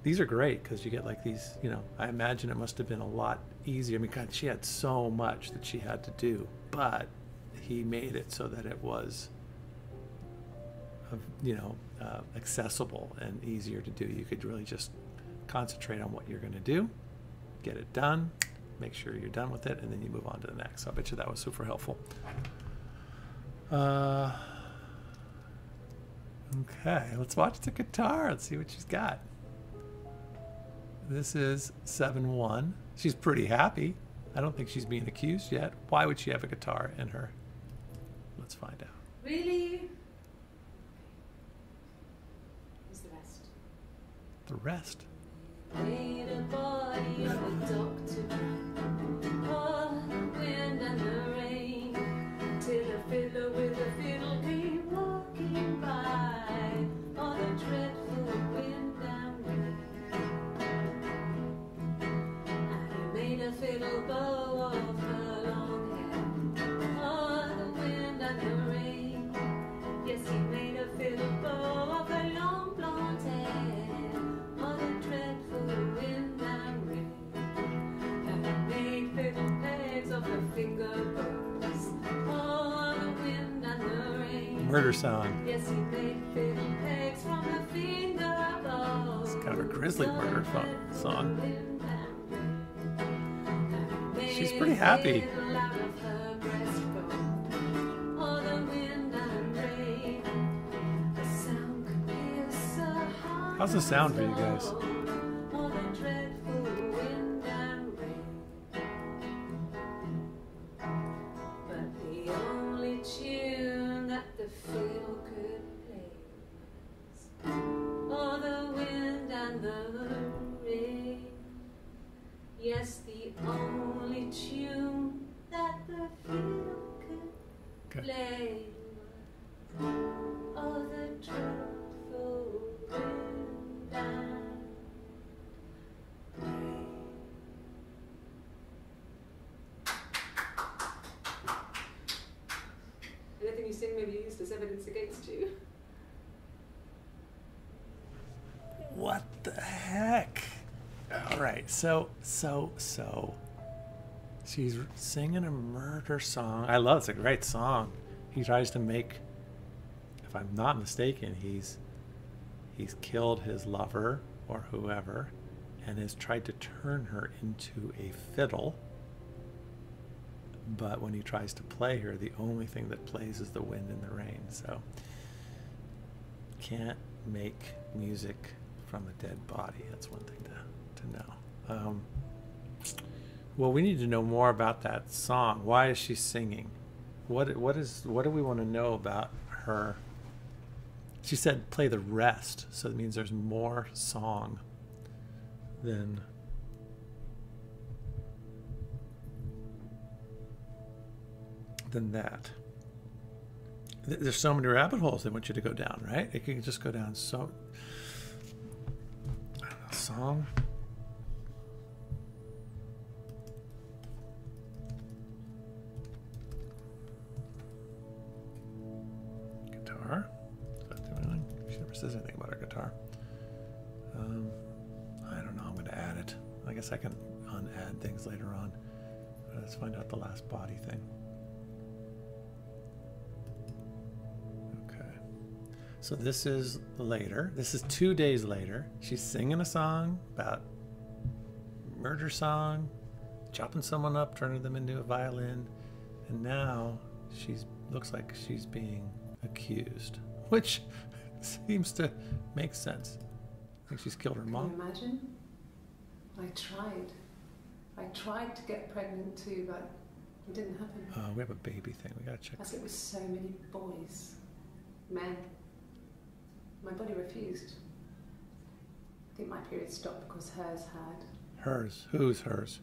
these are great because you get like these, you know, I imagine it must have been a lot easier. I mean, God, she had so much that she had to do, but he made it so that it was you know, uh, accessible and easier to do. You could really just concentrate on what you're going to do, get it done, make sure you're done with it, and then you move on to the next. So I bet you that was super helpful. Uh, okay, let's watch the guitar. Let's see what she's got. This is 7 1. She's pretty happy. I don't think she's being accused yet. Why would she have a guitar in her? Let's find out. Really? Here's the rest. The rest. Murder song. Yes, he made fiddle pegs from her finger bows. It's kind of a grisly murder song. She's pretty happy. How's the sound for you guys? So so she's singing a murder song. I love it. It's a great song. He tries to make, if I'm not mistaken, he's he's killed his lover or whoever, and has tried to turn her into a fiddle. But when he tries to play her, the only thing that plays is the wind and the rain. So can't make music from a dead body. That's one thing to, to know. Um, well, we need to know more about that song. Why is she singing? What what is what do we want to know about her? She said play the rest, so that means there's more song than than that. There's so many rabbit holes they want you to go down, right? It can just go down so. Song. Says anything about her guitar. Um, I don't know. I'm going to add it. I guess I can unadd things later on. Let's find out the last body thing. Okay. So this is later. This is two days later. She's singing a song about murder song, chopping someone up, turning them into a violin, and now she's looks like she's being accused, which seems to make sense. I think she's killed her mom. Can you imagine? I tried. I tried to get pregnant too, but it didn't happen. Oh, we have a baby thing. We gotta check. As it was so many boys, men. My body refused. I think my period stopped because hers had. Hers. Who's hers?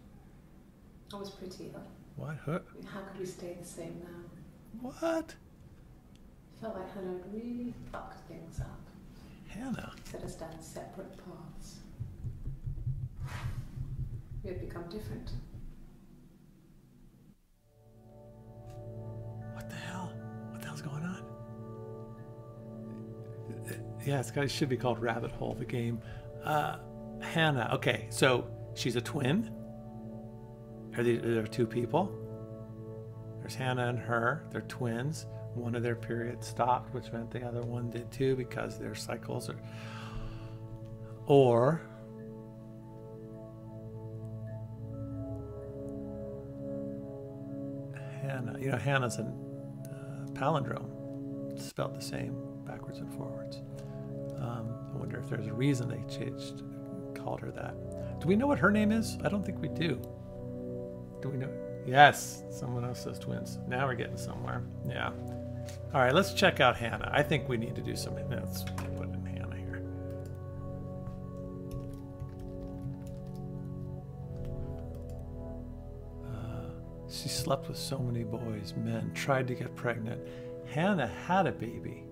I was pretty. Though. What? Her? How could we stay the same now? What? Felt like Hannah had really fucked things up. Hannah. Set us down separate paths. We had become different. What the hell? What the hell's going on? Yeah, it should be called Rabbit Hole, the game. Uh, Hannah. Okay, so she's a twin. Are, they, are there two people? There's Hannah and her. They're twins. One of their periods stopped, which meant the other one did too because their cycles are. Or. Hannah. You know, Hannah's a uh, palindrome. Spelled the same backwards and forwards. Um, I wonder if there's a reason they changed, called her that. Do we know what her name is? I don't think we do. Do we know? Yes, someone else says twins. Now we're getting somewhere. Yeah. All right, let's check out Hannah. I think we need to do some. Let's put in Hannah here. Uh, she slept with so many boys, men, tried to get pregnant. Hannah had a baby.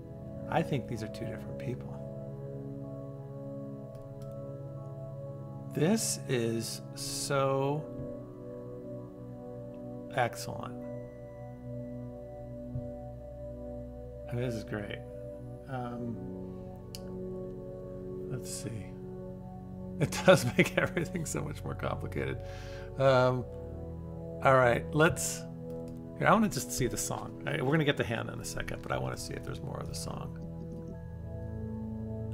I think these are two different people. This is so excellent. This is great. Um, let's see. It does make everything so much more complicated. Um, all right, let's. Here, I want to just see the song. Right, we're going to get to Hannah in a second, but I want to see if there's more of the song.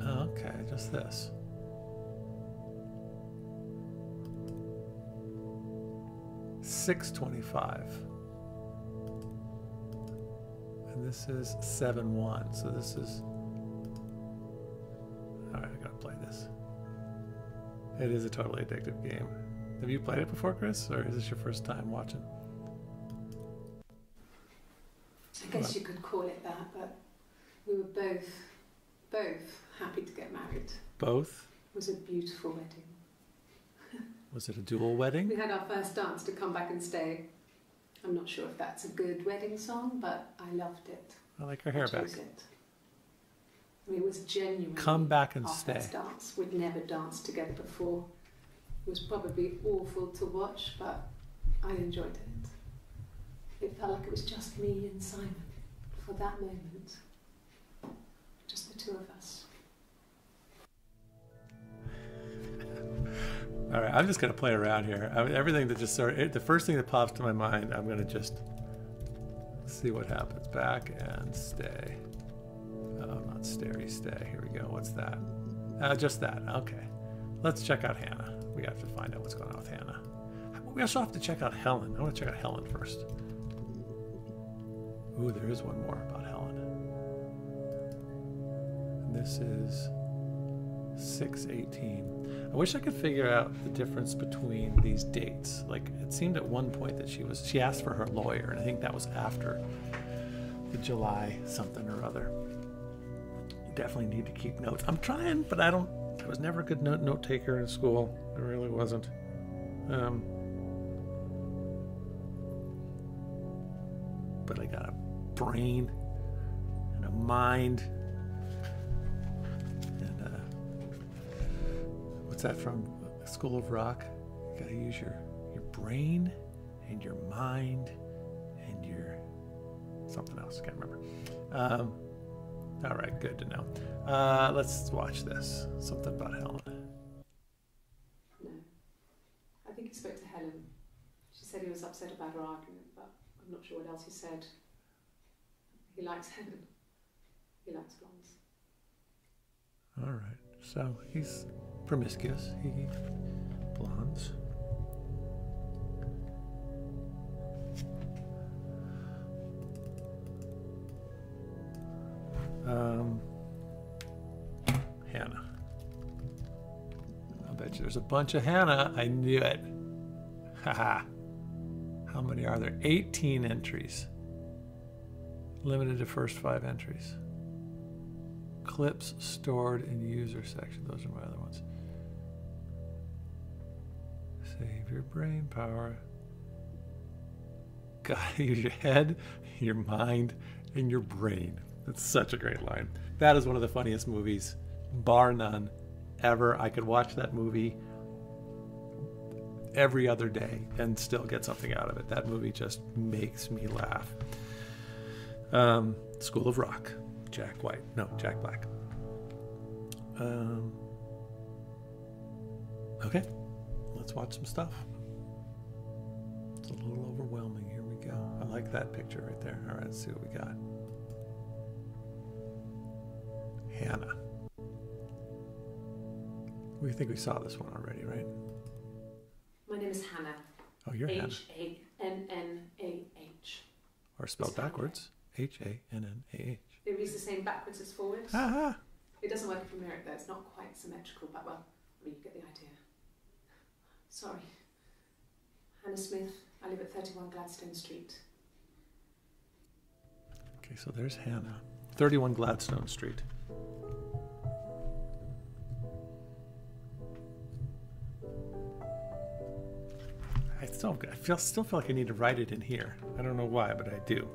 Okay, just this. Six twenty-five, and this is seven one. So this is. All right, I gotta play this. It is a totally addictive game. Have you played it before, Chris, or is this your first time watching? I guess you could call it that, but we were both, both happy to get married. Both. It was a beautiful wedding. Was it a dual wedding? We had our first dance to come back and stay. I'm not sure if that's a good wedding song, but I loved it. I like her hair back. it. I mean, it was genuine. Come back and stay. dance. We'd never danced together before. It was probably awful to watch, but I enjoyed it. It felt like it was just me and Simon for that moment. Just the two of us. All right, I'm just gonna play around here. I mean, everything that just started, the first thing that pops to my mind, I'm gonna just see what happens. Back and stay. Oh, not stary stay. Here we go. What's that? Uh, just that. Okay. Let's check out Hannah. We have to find out what's going on with Hannah. We also have to check out Helen. I want to check out Helen first. Ooh, there is one more about Helen. And this is 618. I wish I could figure out the difference between these dates. Like it seemed at one point that she was she asked for her lawyer, and I think that was after the July something or other. You definitely need to keep notes. I'm trying, but I don't. I was never a good note note taker in school. I really wasn't. Um, but I got a brain and a mind what's that from School of Rock? You gotta use your your brain and your mind and your something else. Can't remember. Um, all right, good to know. Uh, let's watch this. Something about Helen. No. I think he spoke to Helen. She said he was upset about her argument, but I'm not sure what else he said. He likes Helen. He likes blondes. All right. So he's promiscuous. He blondes. Um, Hannah. I'll bet you there's a bunch of Hannah. I knew it. Haha. How many are there? 18 entries. Limited to first five entries. Clips stored in user section. Those are my other ones. Save your brain power. Gotta use your head, your mind, and your brain. That's such a great line. That is one of the funniest movies, bar none, ever. I could watch that movie every other day and still get something out of it. That movie just makes me laugh. Um, School of Rock, Jack White. No, Jack Black. Um, okay, let's watch some stuff. It's a little overwhelming. Here we go. I like that picture right there. All right, let's see what we got. Hannah. We think we saw this one already, right? My name is Hannah. Oh, you're Hannah. H A N N A H. Or spelled It's backwards. H A N N A H. It reads the same backwards as forwards. Ah, It doesn't work from Lyric though. It's not quite symmetrical, but well, I mean, you get the idea. Sorry. Hannah Smith. I live at 31 Gladstone Street. okay, so there's Hannah. 31 Gladstone Street. I still, I feel, still feel like I need to write it in here. I don't know why, but I do.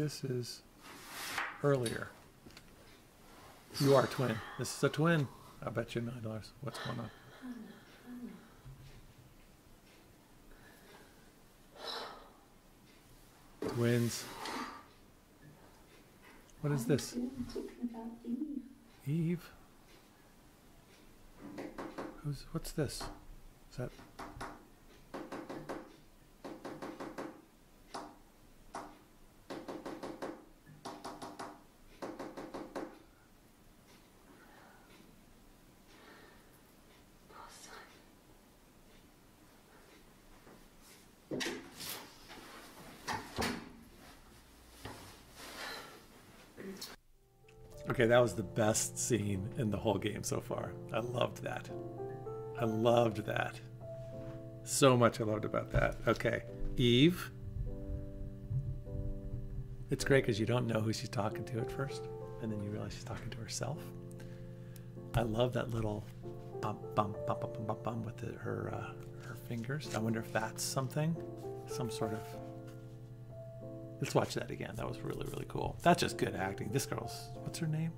This is earlier. You are a twin. This is a twin. I bet you nine dollars. What's going on? Twins. What is this? Eve. Who's what's this? Is that Okay, that was the best scene in the whole game so far. I loved that. I loved that. So much I loved about that. Okay, Eve. It's great because you don't know who she's talking to at first, and then you realize she's talking to herself. I love that little bump, bump, bump, bump, bump, bump, with the, her uh, her fingers. I wonder if that's something, some sort of. Let's watch that again. That was really, really cool. That's just good acting. This girl's, what's her name?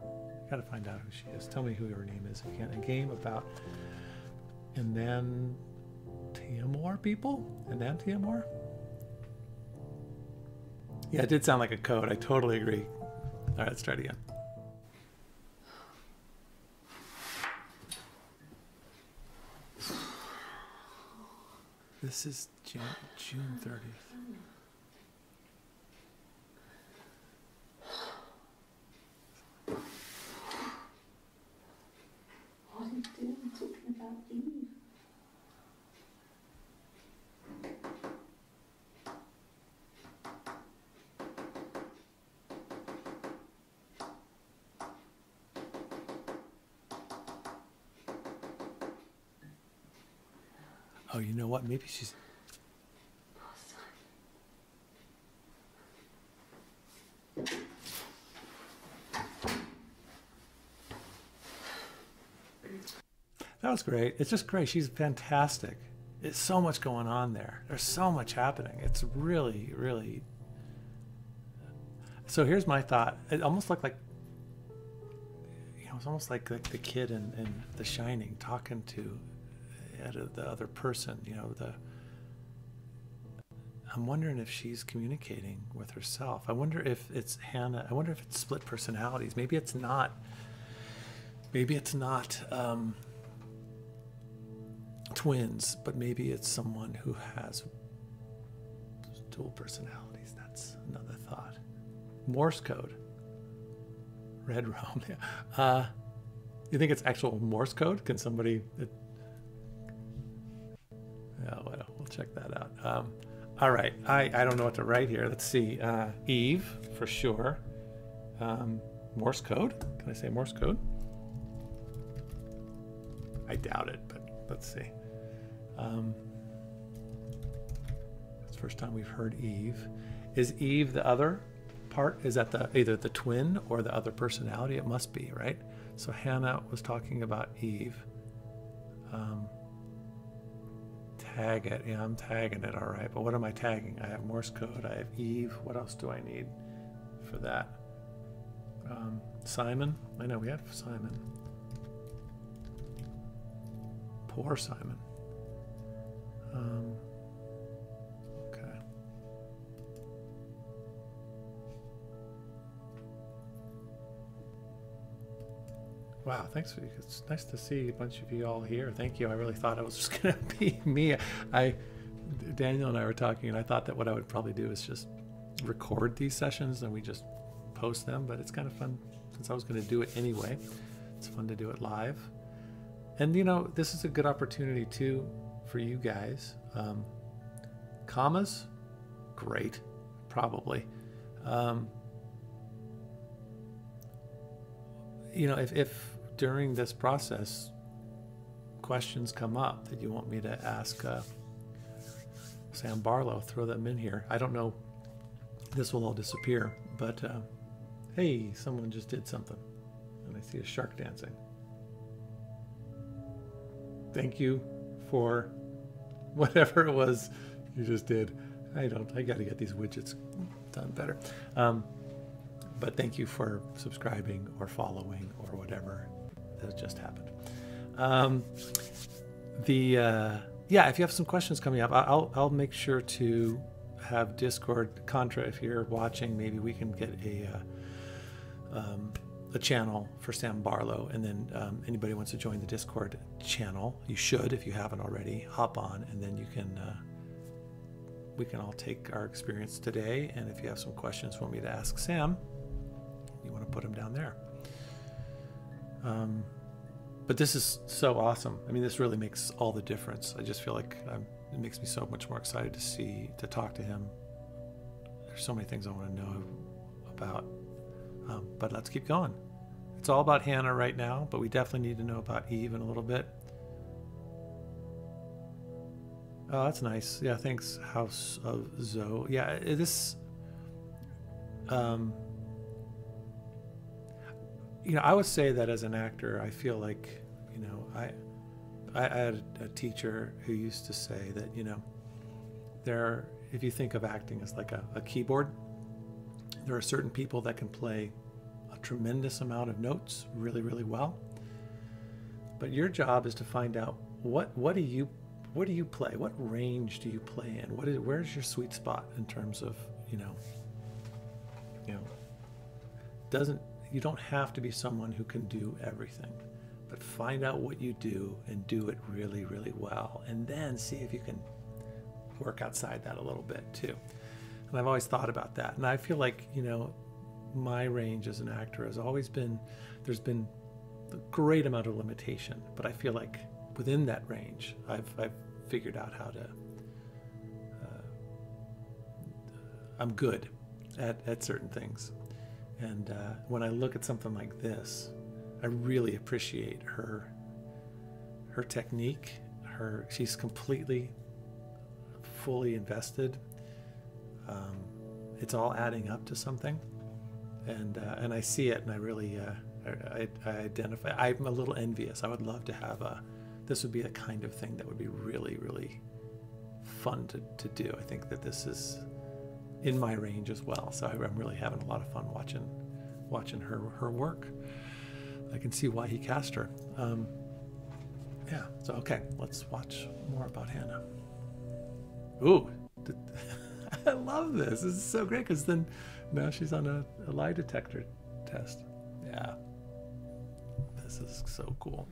I Gotta find out who she is. Tell me who her name is if you again. A game about and then Tiamor people? And then Tiamor? Yeah, it did sound like a code. I totally agree. All right, let's try it again. This is June, June 30th. What are you doing talking about Eve? Oh, you know what? Maybe she's. That was great. It's just great. She's fantastic. It's so much going on there. There's so much happening. It's really, really. So here's my thought. It almost looked like, you know, it's almost like the, the kid in, in The Shining talking to uh, the other person. You know, the I'm wondering if she's communicating with herself. I wonder if it's Hannah. I wonder if it's split personalities. Maybe it's not. Maybe it's not um, twins, but maybe it's someone who has dual personalities. That's another thought. Morse code. Red Rome. Uh, you think it's actual Morse code? Can somebody? Yeah, well, we'll check that out. Um, all right, I, I don't know what to write here. Let's see. Uh, Eve for sure. Um, Morse code. Can I say Morse code? I doubt it, but let's see. Um, it's the first time we've heard Eve. Is Eve the other part? Is that the either the twin or the other personality? It must be, right? So Hannah was talking about Eve. Um, tag it. Yeah, I'm tagging it. All right. But what am I tagging? I have Morse code. I have Eve. What else do I need for that? Um, Simon. I know we have Simon. Poor Simon. Um, Wow, thanks. For, it's nice to see a bunch of you all here. Thank you. I really thought it was just going to be me. I, Daniel and I were talking, and I thought that what I would probably do is just record these sessions and we just post them. But it's kind of fun since I was going to do it anyway. It's fun to do it live. And you know, this is a good opportunity too for you guys. Um, commas, great, probably. Um, you know, if, if during this process questions come up that you want me to ask uh, Sam Barlow, throw them in here. I don't know, this will all disappear, but uh, hey, someone just did something. And I see a shark dancing. Thank you for whatever it was you just did. I don't, I got to get these widgets done better. Um, but thank you for subscribing or following or whatever that just happened. Um, the uh, yeah, if you have some questions coming up, I'll I'll make sure to have Discord Contra. If you're watching, maybe we can get a uh, um, a channel for Sam Barlow, and then um, anybody wants to join the Discord channel, you should if you haven't already. Hop on, and then you can. Uh, we can all take our experience today, and if you have some questions for me to ask Sam, you want to put them down there. Um, but this is so awesome. I mean, this really makes all the difference. I just feel like I'm, it makes me so much more excited to see, to talk to him. There's so many things I want to know about. Um, but let's keep going. It's all about Hannah right now, but we definitely need to know about Eve in a little bit. Oh, that's nice. Yeah, thanks, House of Zoe. Yeah, this. Um, you know, I would say that as an actor, I feel like, you know, I, I, had a teacher who used to say that, you know, there, are, if you think of acting as like a, a keyboard, there are certain people that can play a tremendous amount of notes really, really well. But your job is to find out what what do you what do you play? What range do you play in? What is where's your sweet spot in terms of you know you know doesn't you don't have to be someone who can do everything but find out what you do and do it really really well and then see if you can work outside that a little bit too. And i've always thought about that and i feel like you know my range as an actor has always been there's been a great amount of limitation but i feel like within that range i've, I've figured out how to uh, i'm good at, at certain things and uh, when I look at something like this, I really appreciate her her technique. Her she's completely fully invested. Um, it's all adding up to something, and uh, and I see it, and I really uh, I, I, identify. I'm a little envious. I would love to have a. This would be a kind of thing that would be really really fun to, to do. I think that this is in my range as well. So I'm really having a lot of fun watching watching her her work. I can see why he cast her. Um, yeah. So okay, let's watch more about Hannah. Ooh, I love this. This is so great because then now she's on a, a lie detector test. Yeah. This is so cool.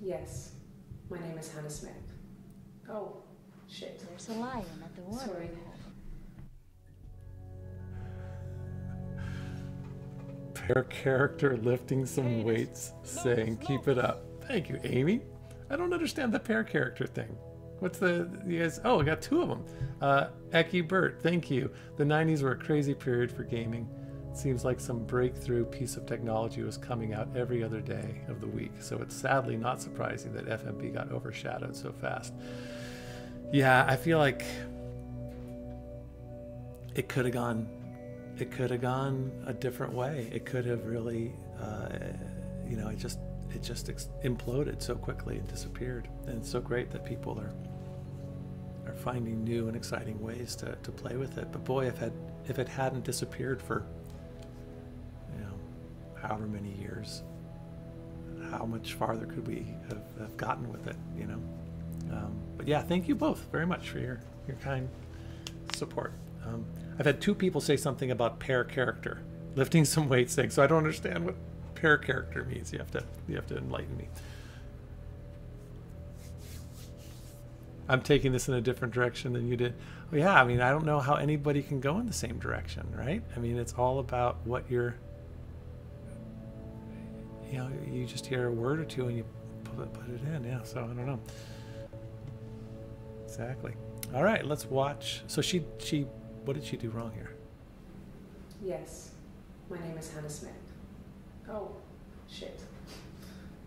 Yes, my name is Hannah Smith. Oh, shit. There's a lion at the water. Sorry. Pair character lifting some weights, saying, keep it up. Thank you, Amy. I don't understand the pair character thing. What's the, you guys, oh, I got two of them. Uh, Eki Burt, thank you. The 90s were a crazy period for gaming. It seems like some breakthrough piece of technology was coming out every other day of the week, so it's sadly not surprising that FMV got overshadowed so fast. Yeah, I feel like it could have gone it could have gone a different way. It could have really, uh, you know, it just it just imploded so quickly and disappeared. And it's so great that people are are finding new and exciting ways to, to play with it. But boy, if it if it hadn't disappeared for you know however many years, how much farther could we have, have gotten with it? You know. Um, but yeah, thank you both very much for your your kind support. Um, I've had two people say something about pair character, lifting some weights thing. So I don't understand what pair character means. You have to you have to enlighten me. I'm taking this in a different direction than you did. Well, yeah, I mean, I don't know how anybody can go in the same direction, right? I mean, it's all about what you're. You know, you just hear a word or two and you put it, put it in. Yeah, so I don't know. Exactly. All right, let's watch. So she she what did she do wrong here? Yes, my name is Hannah Smith. Oh, shit.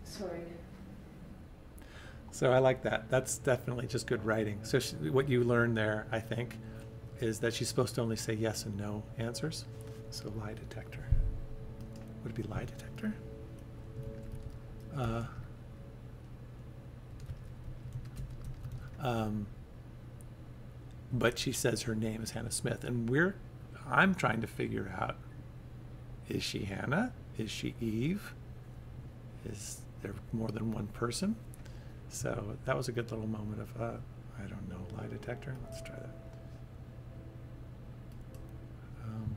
Sorry. So I like that. That's definitely just good writing. So she, what you learn there, I think, is that she's supposed to only say yes and no answers. So lie detector. Would it be lie detector? Uh, um, but she says her name is Hannah Smith, and we're I'm trying to figure out: is she Hannah? Is she Eve? Is there more than one person? So that was a good little moment of uh, I don't know lie detector. Let's try that. Um,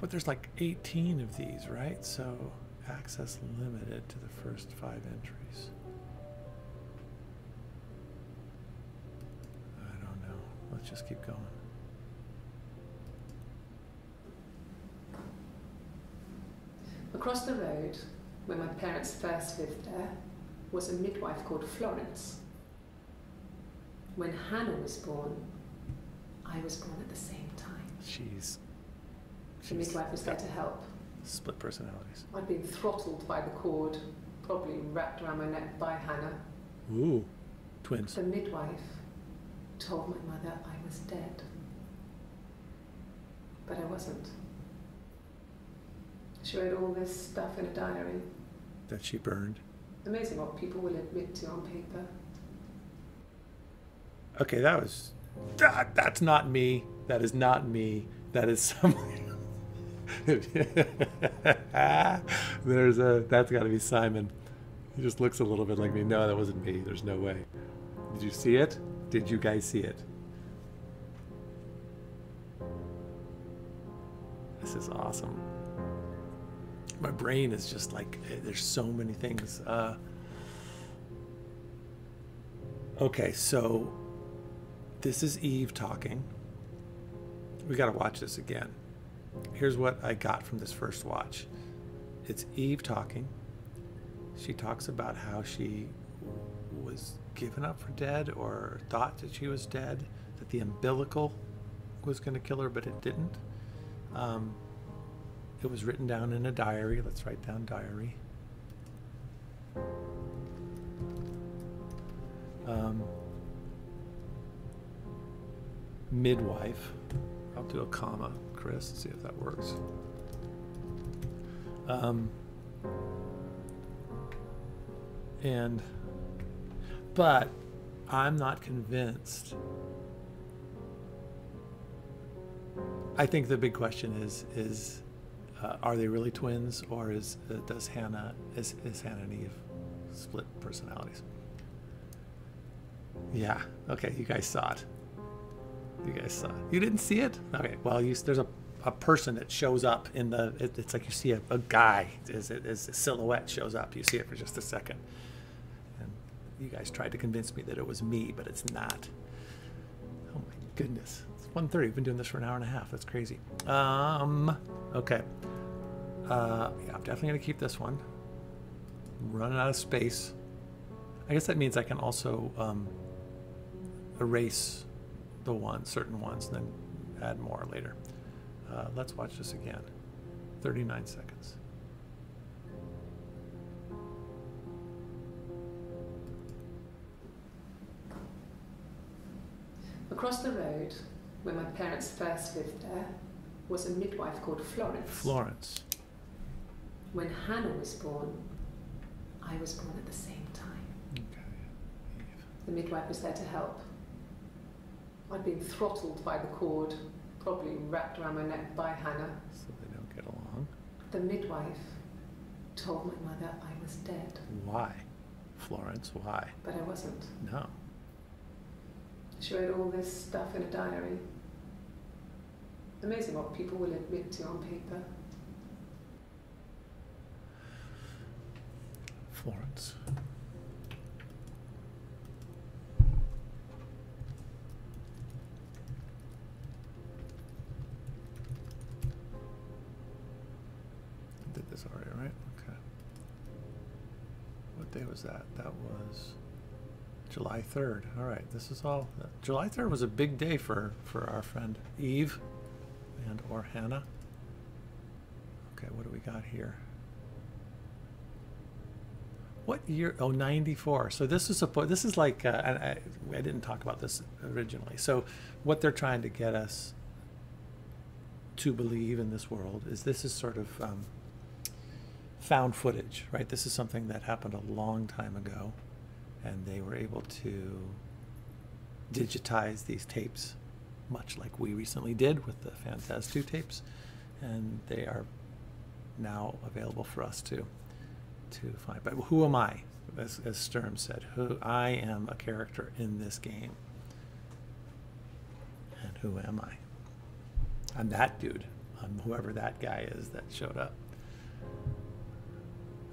but there's like 18 of these, right? So access limited to the first five entries. Let's just keep going. Across the road, where my parents first lived there, was a midwife called Florence. When Hannah was born, I was born at the same time. She's. The midwife was there to help. Split personalities. I'd been throttled by the cord, probably wrapped around my neck by Hannah. Ooh, twins. The midwife told my mother I was dead. But I wasn't. She wrote all this stuff in a diary. That she burned. Amazing what people will admit to on paper. Okay, that was. That, that's not me. That is not me. That is someone. There's a. That's got to be Simon. He just looks a little bit like me. No, that wasn't me. There's no way. Did you see it? Did you guys see it? This is awesome. My brain is just like, eh, there's so many things. Uh, okay, so this is Eve talking. We got to watch this again. Here's what I got from this first watch it's Eve talking. She talks about how she was given up for dead or thought that she was dead, that the umbilical was going to kill her, but it didn't. Um, it was written down in a diary. Let's write down diary. Um, midwife. I'll do a comma, Chris, see if that works. Um, and, but I'm not convinced. I think the big question is is uh, are they really twins or is uh, does Hannah is, is Hannah and Eve split personalities? Yeah. Okay, you guys saw it. You guys saw it. You didn't see it? Okay. Well, you, there's a, a person that shows up in the. It, it's like you see a, a guy as, as a silhouette shows up. You see it for just a second. You guys tried to convince me that it was me, but it's not. Oh my goodness. It's 1.30. We've been doing this for an hour and a half. That's crazy. Um. Okay. Uh, yeah, I'm definitely going to keep this one. I'm running out of space. I guess that means I can also um, erase the ones, certain ones, and then add more later. Uh, let's watch this again. 39 seconds. Across the road, where my parents first lived there, was a midwife called Florence. Florence. When Hannah was born, I was born at the same time. Okay. The midwife was there to help. I'd been throttled by the cord, probably wrapped around my neck by Hannah. So they don't get along. The midwife told my mother I was dead, Why? Florence, why? but I wasn't. No. She wrote all this stuff in a diary. Amazing what people will admit to on paper. Florence. Did this already, right? Okay. What day was that? That was July 3rd. All right, this is all. July 3rd was a big day for, for our friend Eve and or Hannah. Okay, what do we got here? What year? Oh, 94. So this is a this is like uh, I, I didn't talk about this originally. So what they're trying to get us to believe in this world is this is sort of um, found footage, right? This is something that happened a long time ago, and they were able to digitize these tapes, much like we recently did with the Fantas 2 tapes, and they are now available for us to to find. But who am I? As, as Sturm said, who I am a character in this game. And who am I? I'm that dude. I'm whoever that guy is that showed up.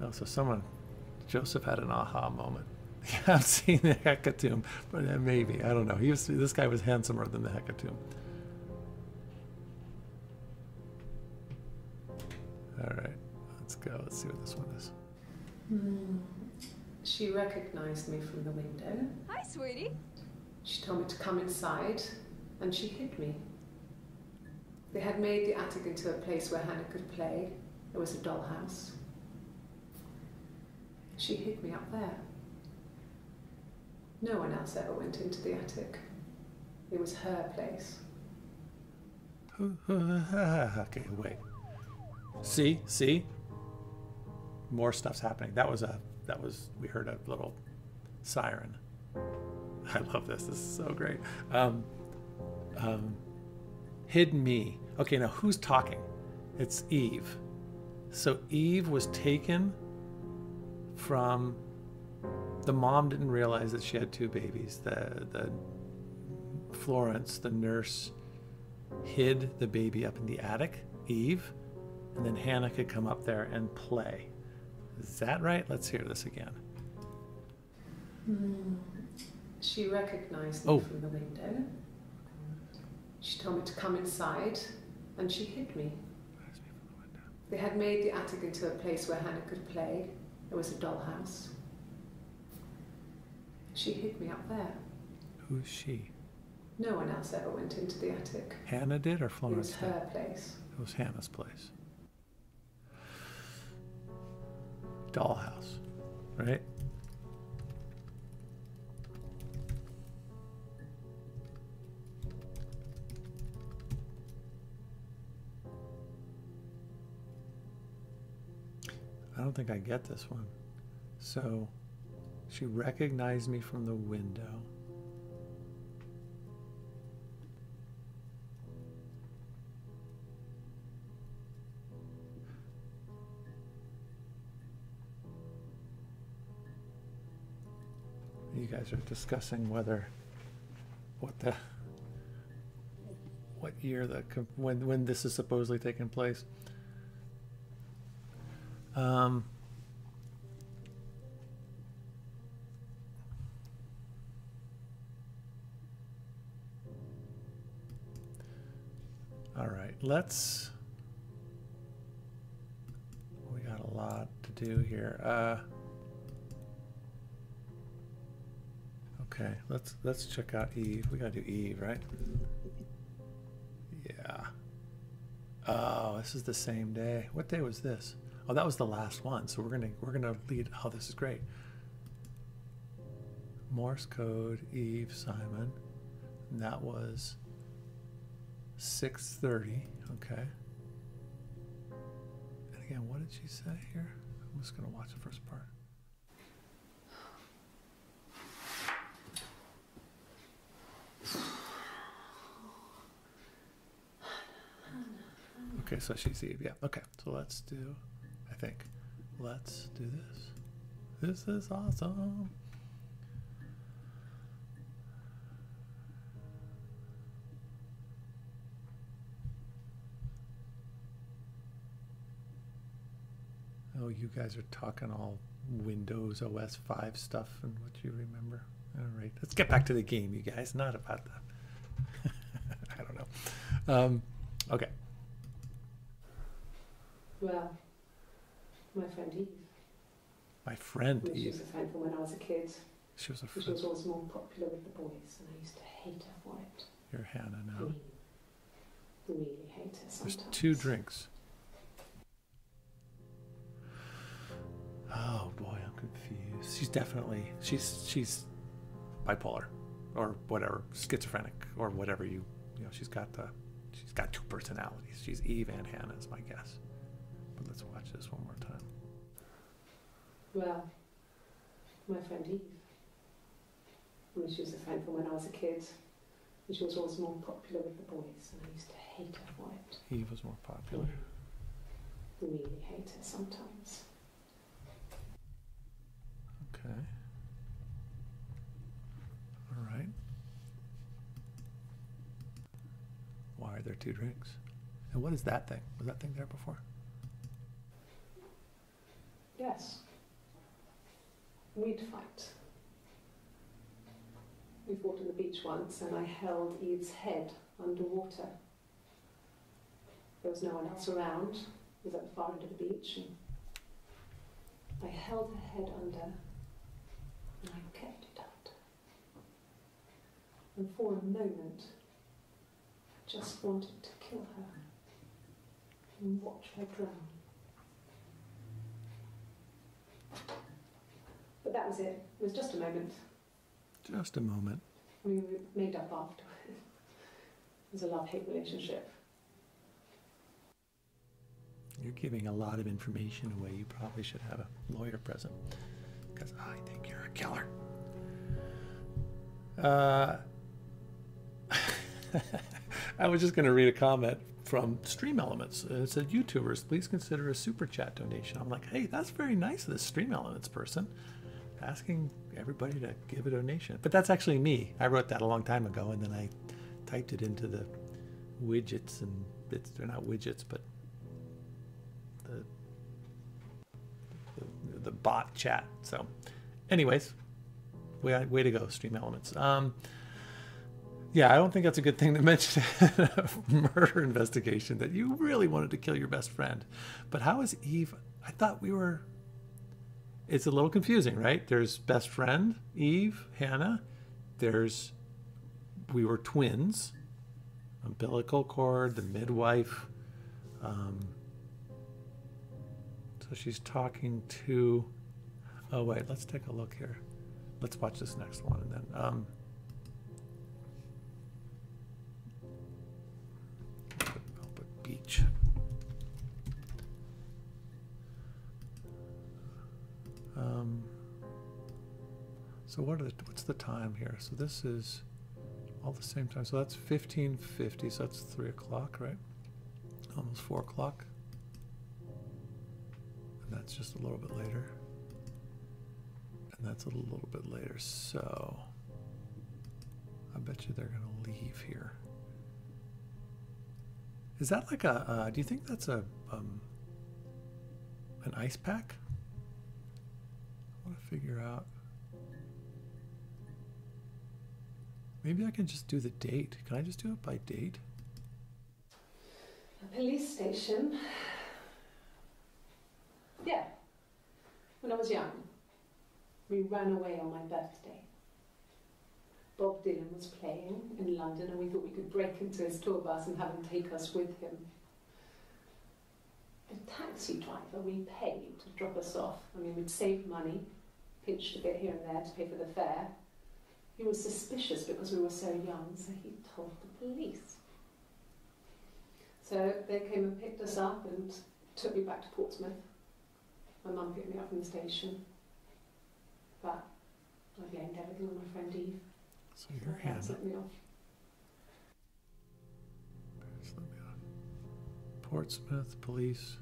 Oh, so someone, Joseph had an aha moment. I've seen the Hecatomb, but uh, maybe I don't know. He was this guy was handsomer than the Hecatomb. All right, let's go. Let's see what this one is. Hmm. She recognized me from the window. Hi, sweetie. She told me to come inside, and she hid me. They had made the attic into a place where Hannah could play. It was a dollhouse. She hid me up there. No one else ever went into the attic. It was her place. okay, wait. See, see. More stuff's happening. That was a that was we heard a little siren. I love this. This is so great. Um, um, hidden me. Okay, now who's talking? It's Eve. So Eve was taken from the mom didn't realize that she had two babies. The the Florence, the nurse, hid the baby up in the attic, Eve, and then Hannah could come up there and play. Is that right? Let's hear this again. Hmm. She recognized me Oh. from the window. She told me to come inside, and she hid me. They had made the attic into a place where Hannah could play. It was a dollhouse. She hid me up there. Who's she? No one else ever went into the attic. Hannah did or Florence? It was did? her place. It was Hannah's place. Dollhouse, right? I don't think I get this one. So she recognized me from the window. You guys are discussing whether what the what year the when when this is supposedly taking place. Um, all right, let's. We got a lot to do here. Uh, okay, let's let's check out Eve. We gotta do Eve, right? Yeah. Oh, this is the same day. What day was this? Oh, that was the last one. So we're gonna we're gonna lead. Oh, this is great. Morse code, Eve, Simon. And that was 6:30. Okay. And again, what did she say here? I'm just gonna watch the first part. Okay, so she's Eve. Yeah. Okay. So let's do. I think. Let's do this. This is awesome. Oh, you guys are talking all Windows OS 5 stuff and what you remember. All right, let's get back to the game, you guys. Not about the. I don't know. Um, okay. Well, my friend Eve. My friend Well, she was a friend from when I was a kid. She was a friend. She was always more popular with the boys, and I used to hate her for it. You're Hannah now. mean, really hate her There's two drinks. Oh boy, I'm confused. She's definitely she's she's bipolar, or whatever, schizophrenic, or whatever you you know. She's got the she's got two personalities. She's Eve and Hannah is my guess. But let's watch this one more time. Well, my friend Eve. Well, she was a friend from when I was a kid. And she was always more popular with the boys, and I used to hate her for it. Eve was more popular. Really hate her sometimes. Okay. All right. Why are there two drinks? And what is that thing? Was that thing there before? Yes. We'd fight. We fought on the beach once, and I held Eve's head underwater. There was no one else around. It was at the far end of the beach, and I held her head under, and I kept it under. And for a moment, I just wanted to kill her and watch her drown. But that was it. It was just a moment. Just a moment. We made up after. It was a love-hate relationship. You're giving a lot of information away. You probably should have a lawyer present because I think you're a killer. Uh, I was just going to read a comment from StreamElements. It said, YouTubers, please consider a super chat donation. I'm like, hey, that's very nice of this StreamElements person asking everybody to give a donation. But that's actually me. I wrote that a long time ago and then I typed it into the widgets and it's, they're not widgets, but the, the, the bot chat. So, anyways, way, way to go, StreamElements. Um, yeah, I don't think that's a good thing to mention in a murder investigation that you really wanted to kill your best friend. But how is Eve? I thought we were. It's a little confusing, right? There's best friend, Eve, Hannah. There's. We were twins. Umbilical cord, the midwife. Um, so she's talking to. Oh, wait, let's take a look here. Let's watch this next one and then. Um, Um, so what are the, what's the time here? So this is all the same time. So that's 1550. So that's 3 o'clock, right? Almost 4 o'clock. And that's just a little bit later. And that's a little bit later. So I bet you they're going to leave here. Is that like a, uh, do you think that's a, um, an ice pack? I want to figure out. Maybe I can just do the date. Can I just do it by date? A police station. Yeah. When I was young, we ran away on my birthday. Bob Dylan was playing in London, and we thought we could break into his tour bus and have him take us with him. The taxi driver we paid to drop us off. I mean, we'd saved money, pinched a bit here and there to pay for the fare. He was suspicious because we were so young, so he told the police. So they came and picked us up and took me back to Portsmouth. My mum picked me up from the station. But I blamed everything on my friend Eve. So your hand. hands let me off. Just let me on. Portsmouth police.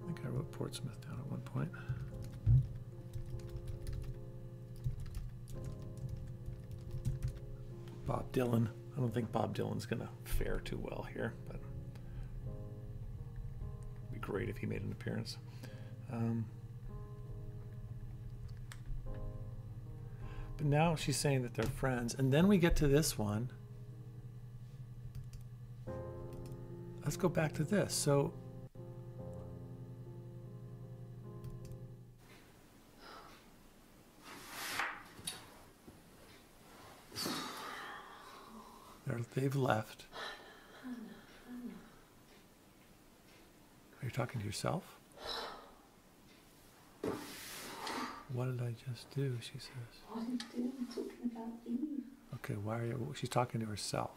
I think I wrote Portsmouth down at one point. Bob Dylan. I don't think Bob Dylan's gonna fare too well here, but it'd be great if he made an appearance. Um, but now she's saying that they're friends, and then we get to this one. let's go back to this. So they've left. Are you talking to yourself? What did I just do? She says. What are you doing talking about Eve? Okay, why are you? She's talking to herself.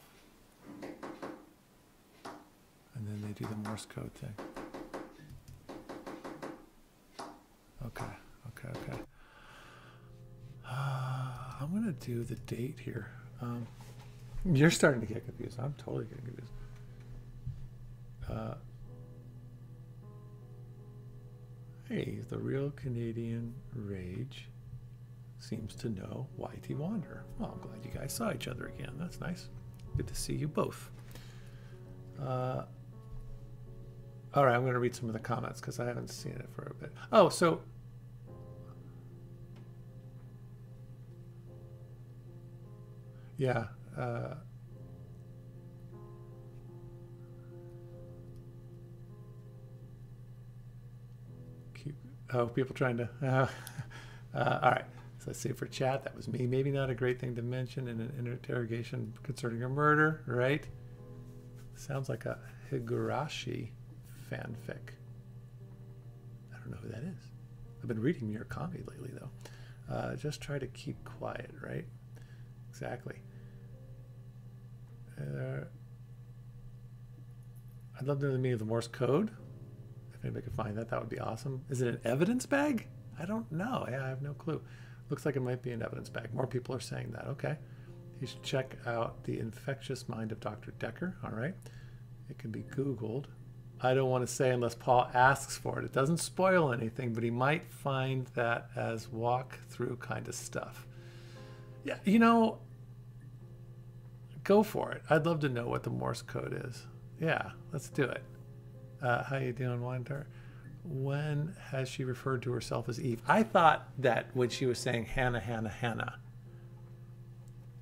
And then they do the Morse code thing. Okay, okay, okay. Uh, I'm gonna do the date here. Um, you're starting to get confused. I'm totally getting confused. Uh, hey, the real Canadian rage seems to know Whitey Wander. Well, I'm glad you guys saw each other again. That's nice. Good to see you both. Uh, all right, I'm going to read some of the comments because I haven't seen it for a bit. Oh, so. Yeah. Uh, oh, people trying to. Uh, uh, all right. So let's see for chat. That was me. Maybe not a great thing to mention in an interrogation concerning a murder, right? Sounds like a Higurashi fanfic. I don't know who that is. I've been reading your Murakami lately, though. Uh, just try to keep quiet, right? Exactly. Uh, I'd love to know the meaning of the Morse code. If anybody could find that, that would be awesome. Is it an evidence bag? I don't know. Yeah, I have no clue. Looks like it might be an evidence bag. More people are saying that. Okay. You should check out The Infectious Mind of Dr. Dekker. All right. It can be Googled. I don't want to say unless Paul asks for it. It doesn't spoil anything, but he might find that as walk-through kind of stuff. Yeah, you know, go for it. I'd love to know what the Morse code is. Yeah, let's do it. Uh, how you doing, Wander? When has she referred to herself as Eve? I thought that when she was saying Hannah, Hannah, Hannah,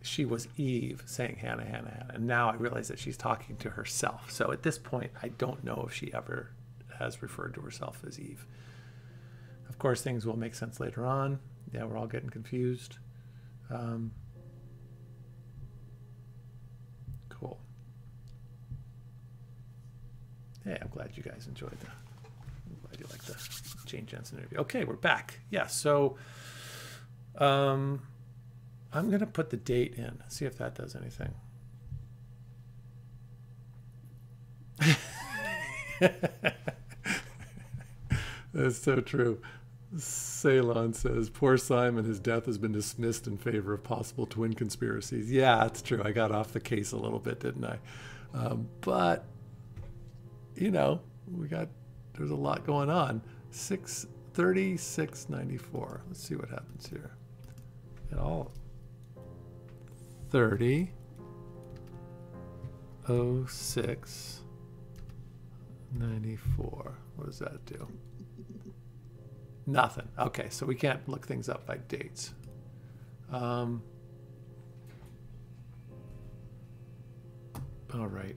she was Eve saying Hannah, Hannah, Hannah. And now I realize that she's talking to herself. So at this point, I don't know if she ever has referred to herself as Eve. Of course, things will make sense later on. Yeah, we're all getting confused. Um, cool. Hey, I'm glad you guys enjoyed the. I'm glad you liked the Jane Jensen interview. Okay, we're back. Yeah, so. Um, I'm going to put the date in, see if that does anything. That's so true. Ceylon says, Poor Simon, his death has been dismissed in favor of possible twin conspiracies. Yeah, that's true. I got off the case a little bit, didn't I? Um, but, you know, we got, there's a lot going on. Six 3694. Let's see what happens here. It all 30 06 94. What does that do? Nothing. Okay, so we can't look things up by dates. Um, all right.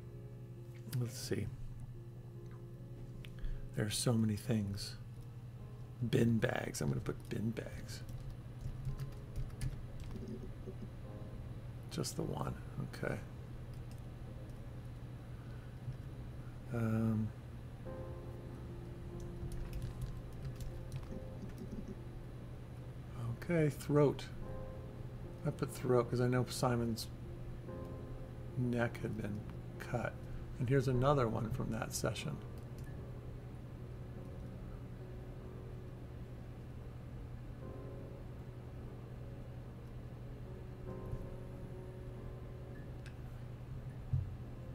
Let's see. There are so many things. Bin bags. I'm going to put bin bags. Just the one. Okay. Um, okay, throat. I put throat because I know Simon's neck had been cut. And here's another one from that session.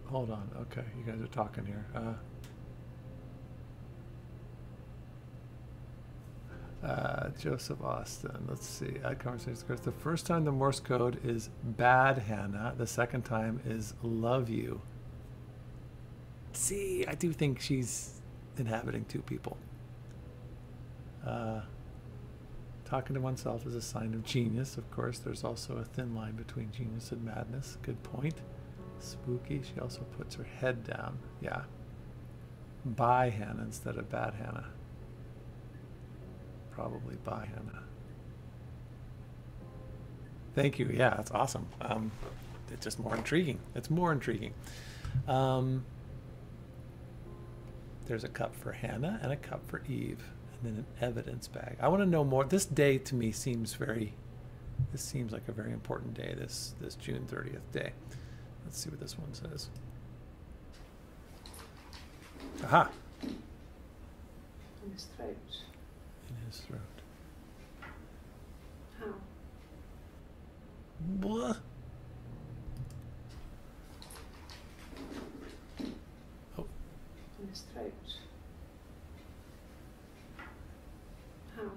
Hold on. Okay, you guys are talking here. Uh, uh, Joseph Austin. Let's see. Add conversations. The first time the Morse code is bad, Hannah. The second time is love you. See, I do think she's inhabiting two people. Uh, talking to oneself is a sign of genius. Of course, there's also a thin line between genius and madness. Good point. Spooky. She also puts her head down. Yeah. By Hannah instead of bad Hannah. Probably by Hannah. Thank you. Yeah, that's awesome. Um, it's just more intriguing. It's more intriguing. Um, there's a cup for Hannah and a cup for Eve, and then an evidence bag. I want to know more. This day to me seems very. This seems like a very important day. This this June 30th day. Let's see what this one says. Aha! In his throat. In his throat. How? Blah. Oh, In his throat. How?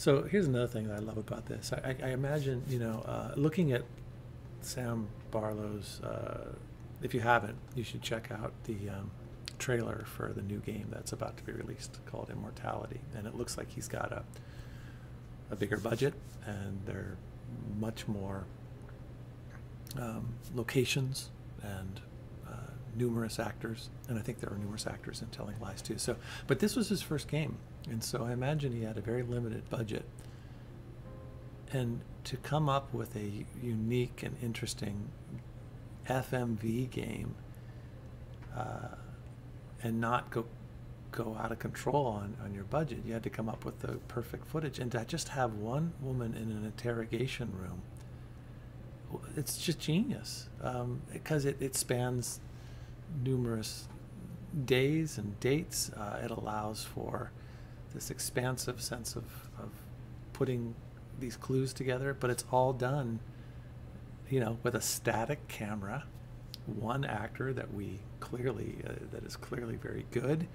So here's another thing that I love about this. I, I, imagine, you know, uh, looking at Sam Barlow's, uh, if you haven't, you should check out the um, trailer for the new game that's about to be released called Immortality. And it looks like he's got a, a bigger budget and they're much more um, locations and numerous actors. And I think there are numerous actors in Telling Lies too. So, but this was his first game. And so I imagine he had a very limited budget. And to come up with a unique and interesting FMV game uh, and not go go out of control on, on your budget, you had to come up with the perfect footage. And to just have one woman in an interrogation room, it's just genius um, because it, it spans numerous days and dates. Uh, it allows for this expansive sense of, of putting these clues together, but it's all done, you know, with a static camera, one actor that we clearly uh, that is clearly very good,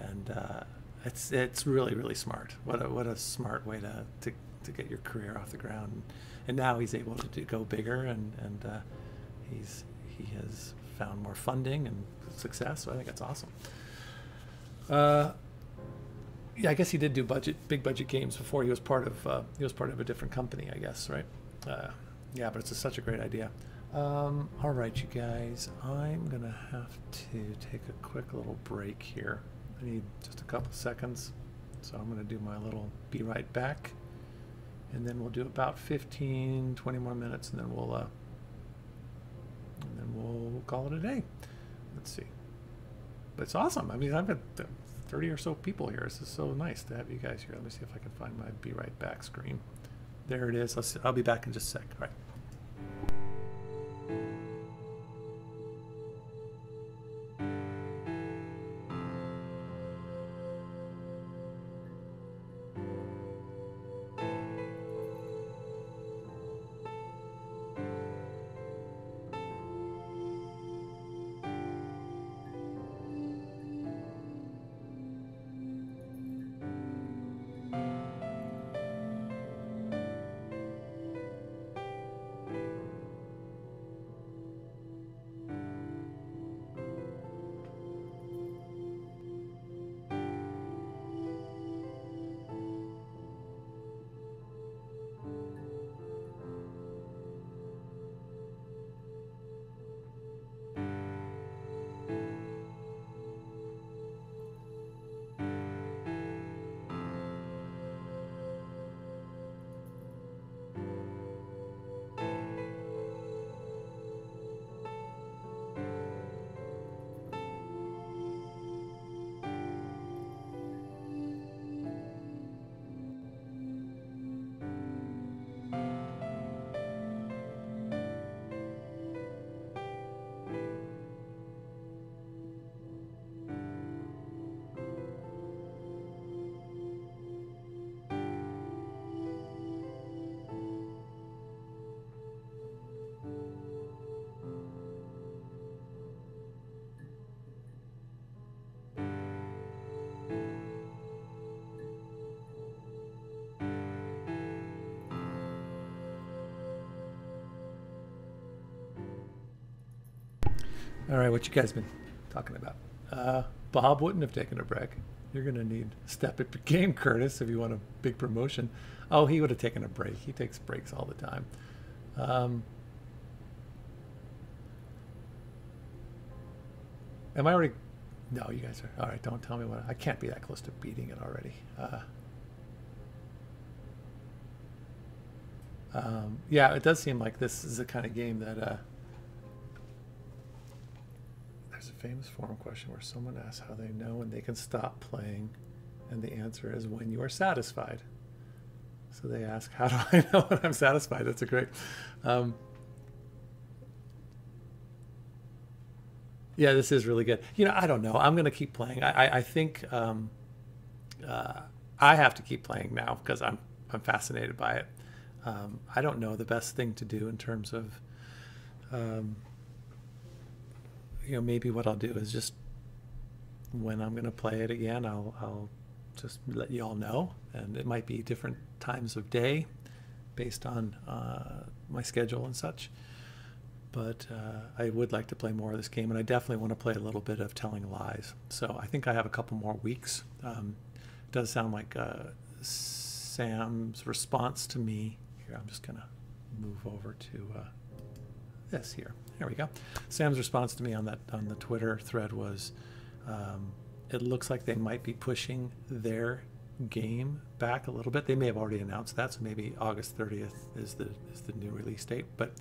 and uh, it's it's really really smart. What a what a smart way to to, to get your career off the ground, and now he's able to do, go bigger, and and uh, he's he has found more funding and success. So I think that's awesome. Uh, yeah, I guess he did do budget, big budget games before. He was part of, uh, he was part of a different company, I guess, right? Uh, yeah, but it's such a great idea. Um, all right, you guys, I'm gonna have to take a quick little break here. I need just a couple seconds, so I'm gonna do my little be right back, and then we'll do about 15, 20 more minutes, and then we'll, uh, and then we'll call it a day. Let's see. But it's awesome. I mean, I've got 30 or so people here. This is so nice to have you guys here. Let me see if I can find my be right back screen. There it is. Let's, I'll be back in just a sec. All right. All right, what you guys been talking about? Uh, Bob wouldn't have taken a break. You're gonna need step it game, Curtis, if you want a big promotion. Oh, he would have taken a break. He takes breaks all the time. Um, am I already? No, you guys are. All right, don't tell me what. I can't be that close to beating it already. Uh, um, yeah, it does seem like this is the kind of game that. Uh, famous forum question where someone asks how they know when they can stop playing, and the answer is when you are satisfied. So they ask, how do I know when I'm satisfied? That's a great. Um, yeah, this is really good. You know, I don't know. I'm going to keep playing. I, I, I think um, uh, I have to keep playing now because I'm I'm fascinated by it. Um, I don't know the best thing to do in terms of, um, you know, maybe what I'll do is just when I'm going to play it again, I'll I'll just let you all know, and it might be different times of day based on uh, my schedule and such. But uh, I would like to play more of this game, and I definitely want to play a little bit of Telling Lies. So I think I have a couple more weeks. Um, it does sound like uh, Sam's response to me. Here, I'm just gonna move over to uh, this here. There we go. Sam's response to me on that on the Twitter thread was, um, it looks like they might be pushing their game back a little bit. They may have already announced that, so maybe August 30th is the is the new release date. But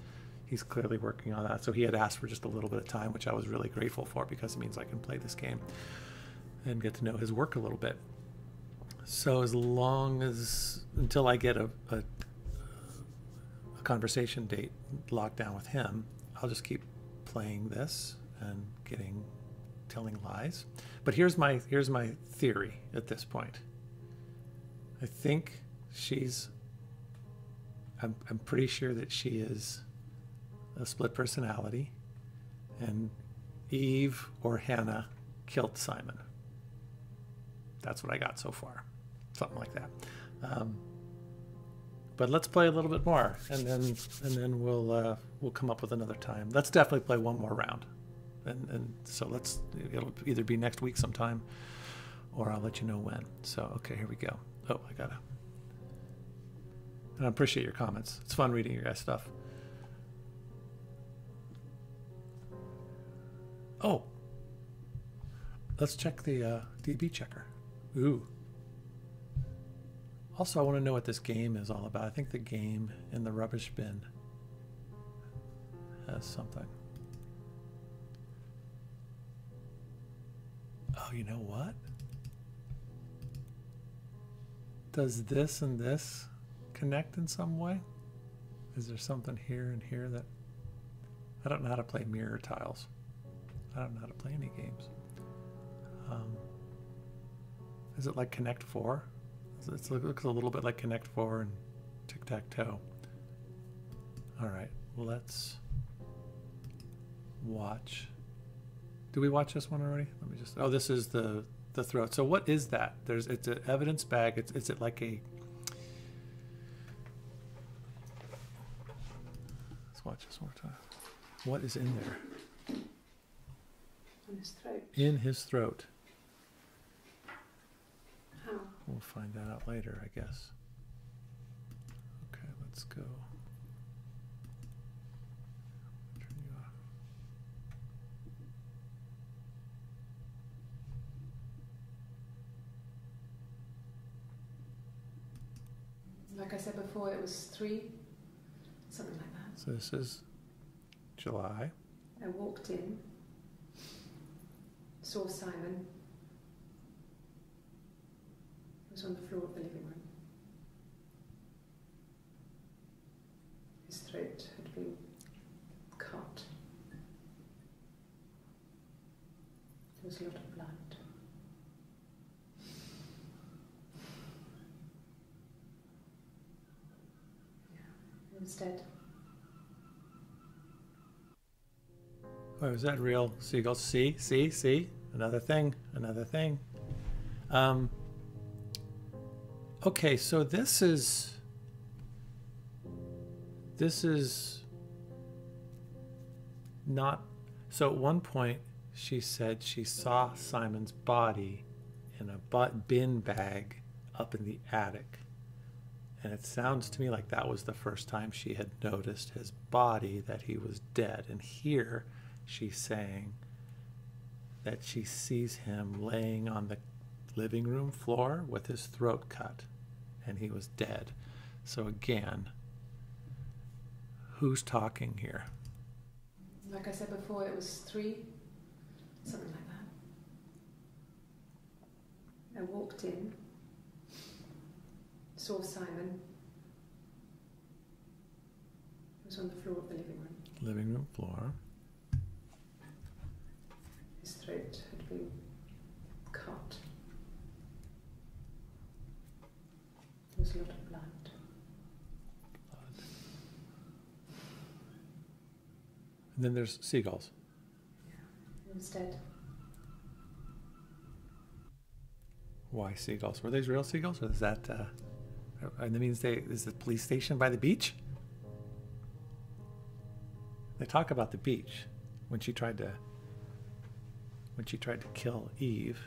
he's clearly working on that. So he had asked for just a little bit of time, which I was really grateful for because it means I can play this game and get to know his work a little bit. So as long as until I get a, a, a conversation date locked down with him, I'll just keep playing this and getting telling lies. But here's my here's my theory at this point. I think she's I'm I'm pretty sure that she is a split personality and Eve or Hannah killed Simon. That's what I got so far. Something like that. Um, but let's play a little bit more and then and then we'll uh, we'll come up with another time. Let's definitely play one more round and, and so let's it'll either be next week sometime or I'll let you know when. So okay, here we go. Oh, I gotta. And I appreciate your comments. It's fun reading your guys' stuff. Oh, let's check the uh, DB checker. Ooh. Also, I want to know what this game is all about. I think the game in the rubbish bin has something. Oh, you know what? Does this and this connect in some way? Is there something here and here that I don't know how to play mirror tiles? I don't know how to play any games. Um, is it like Connect Four? It looks a little bit like Connect Four and Tic Tac Toe. All right, let's watch do we watch this one already? Let me just. Oh, this is the the throat. So what is that? There's it's an evidence bag. It's is it like a. Let's watch this one more time. What is in there? On his throat. In his throat. We'll find that out later, I guess. Okay, let's go. Turn you off. Like I said before, it was three, something like that. So this is July. I walked in, saw Simon. He was on the floor of the living room. His throat had been cut. There was a lot of blood. Yeah, he was dead. Oh, is that real seagulls? See, see, see? Another thing, another thing. Um, okay, so this is. This is not. So at one point, she said she saw Simon's body in a bin bag up in the attic. And it sounds to me like that was the first time she had noticed his body, that he was dead. And here she's saying that she sees him laying on the living room floor with his throat cut and he was dead. So again, who's talking here? Like I said before, it was three, something like that. I walked in, saw Simon. He was on the floor of the living room. Living room floor. His throat had been cut. There was a lot of blood. And then there's seagulls. He was. Why seagulls? Were these real seagulls, or is that? Uh, and that means they is the police station by the beach? They talk about the beach when she tried to when she tried to kill Eve.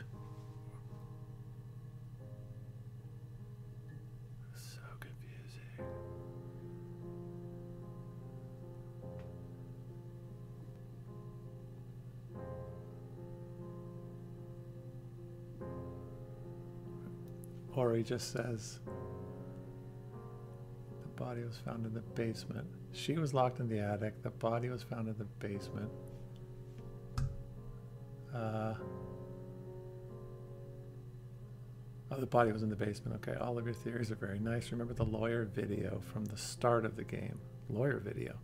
Ori just says the body was found in the basement. She was locked in the attic. The body was found in the basement. Uh, oh, the body was in the basement. Okay, all of your theories are very nice. Remember the lawyer video from the start of the game. Lawyer video.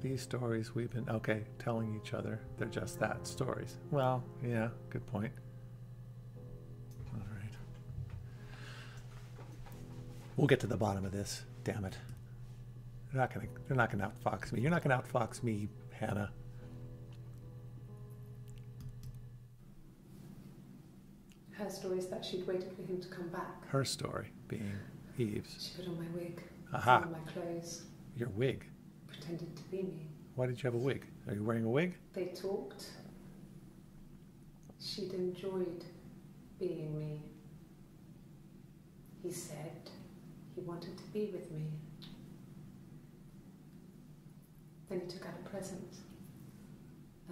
These stories we've been, okay, telling each other. They're just that stories. Well, yeah, good point. We'll get to the bottom of this. Damn it. They're not gonna. They're not gonna outfox me. You're not gonna outfox me, Hannah. Her story is that she'd waited for him to come back. Her story being Eve's. She put on my wig, Aha. on my clothes, Your wig. pretended to be me. Why did you have a wig? Are you wearing a wig? They talked. She'd enjoyed being me. He said he wanted to be with me. Then he took out a present.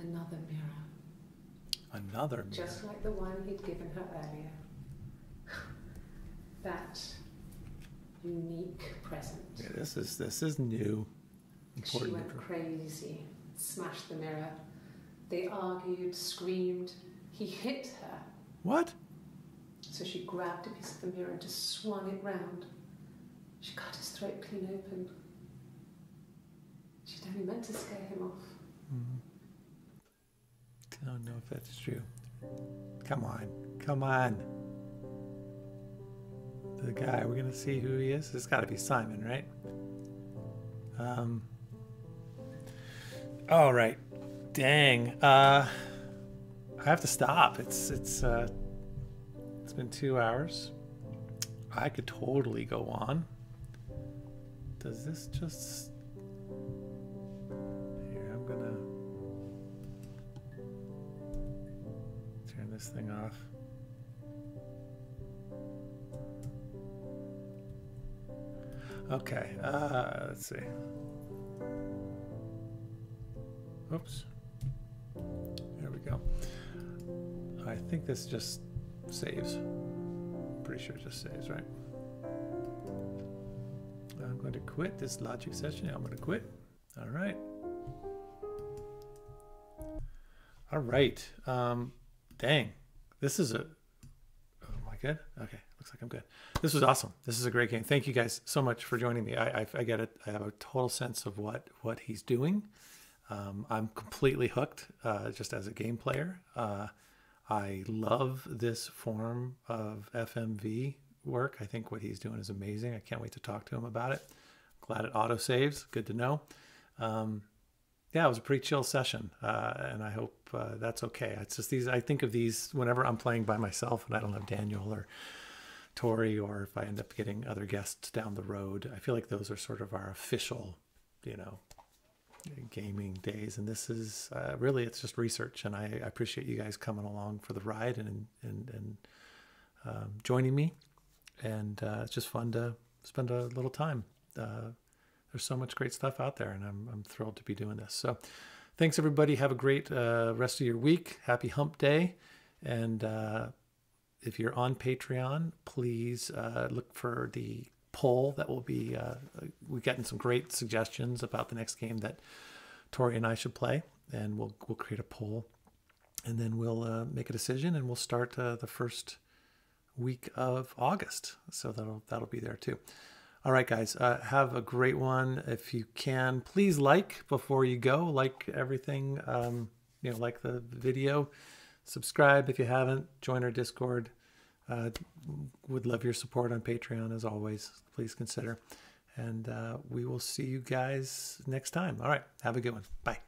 Another mirror. Another mirror. Just like the one he'd given her earlier. that unique present. Yeah, this is this is new. She went crazy, smashed the mirror. They argued, screamed. He hit her, What? so she grabbed a piece of the mirror and just swung it round. She cut his throat clean open. She'd only meant to scare him off. Mm-hmm. Don't know if that's true. Come on, come on. The guy. We're gonna see who he is. It's got to be Simon, right? Um. All right. Dang. Uh, I have to stop. It's it's uh, it's been two hours. I could totally go on. Does this just? Here, I'm gonna turn this thing off. Okay, uh, let's see. Oops. There we go. I think this just saves. Pretty sure it just saves, right? I'm going to quit this logic session. I'm going to quit. All right. All right. Um, dang. This is a. Oh, am I good? Okay. Looks like I'm good. This was awesome. This is a great game. Thank you guys so much for joining me. I, I, I get it. I have a total sense of what what he's doing. Um, I'm completely hooked uh, just as a game player. Uh, I love this form of FMV work. I think what he's doing is amazing. I can't wait to talk to him about it. Glad it auto saves. Good to know. Um, yeah, it was a pretty chill session, uh, and I hope uh, that's okay. It's just these. I think of these whenever I'm playing by myself and I don't have Daniel or Tori, or if I end up getting other guests down the road. I feel like those are sort of our official, you know, gaming days, and this is uh, really it's just research, and I, I, appreciate you guys coming along for the ride and and and um, joining me, and uh, it's just fun to spend a little time. Uh, there's so much great stuff out there, and I'm I'm thrilled to be doing this. So, thanks everybody. Have a great uh, rest of your week. Happy Hump Day, and uh, if you're on Patreon, please uh, look for the poll that will be uh, we've gotten some great suggestions about the next game that Tori and I should play, and we'll we'll create a poll, and then we'll make a decision, and we'll start the first week of August. So that'll that'll be there too. All right, guys, uh, have a great one. If you can, please like before you go. Like everything, um, you know, like the video. Subscribe if you haven't. Join our Discord. Uh, would love your support on Patreon as always. Please consider. And uh, we will see you guys next time. All right. Have a good one. Bye.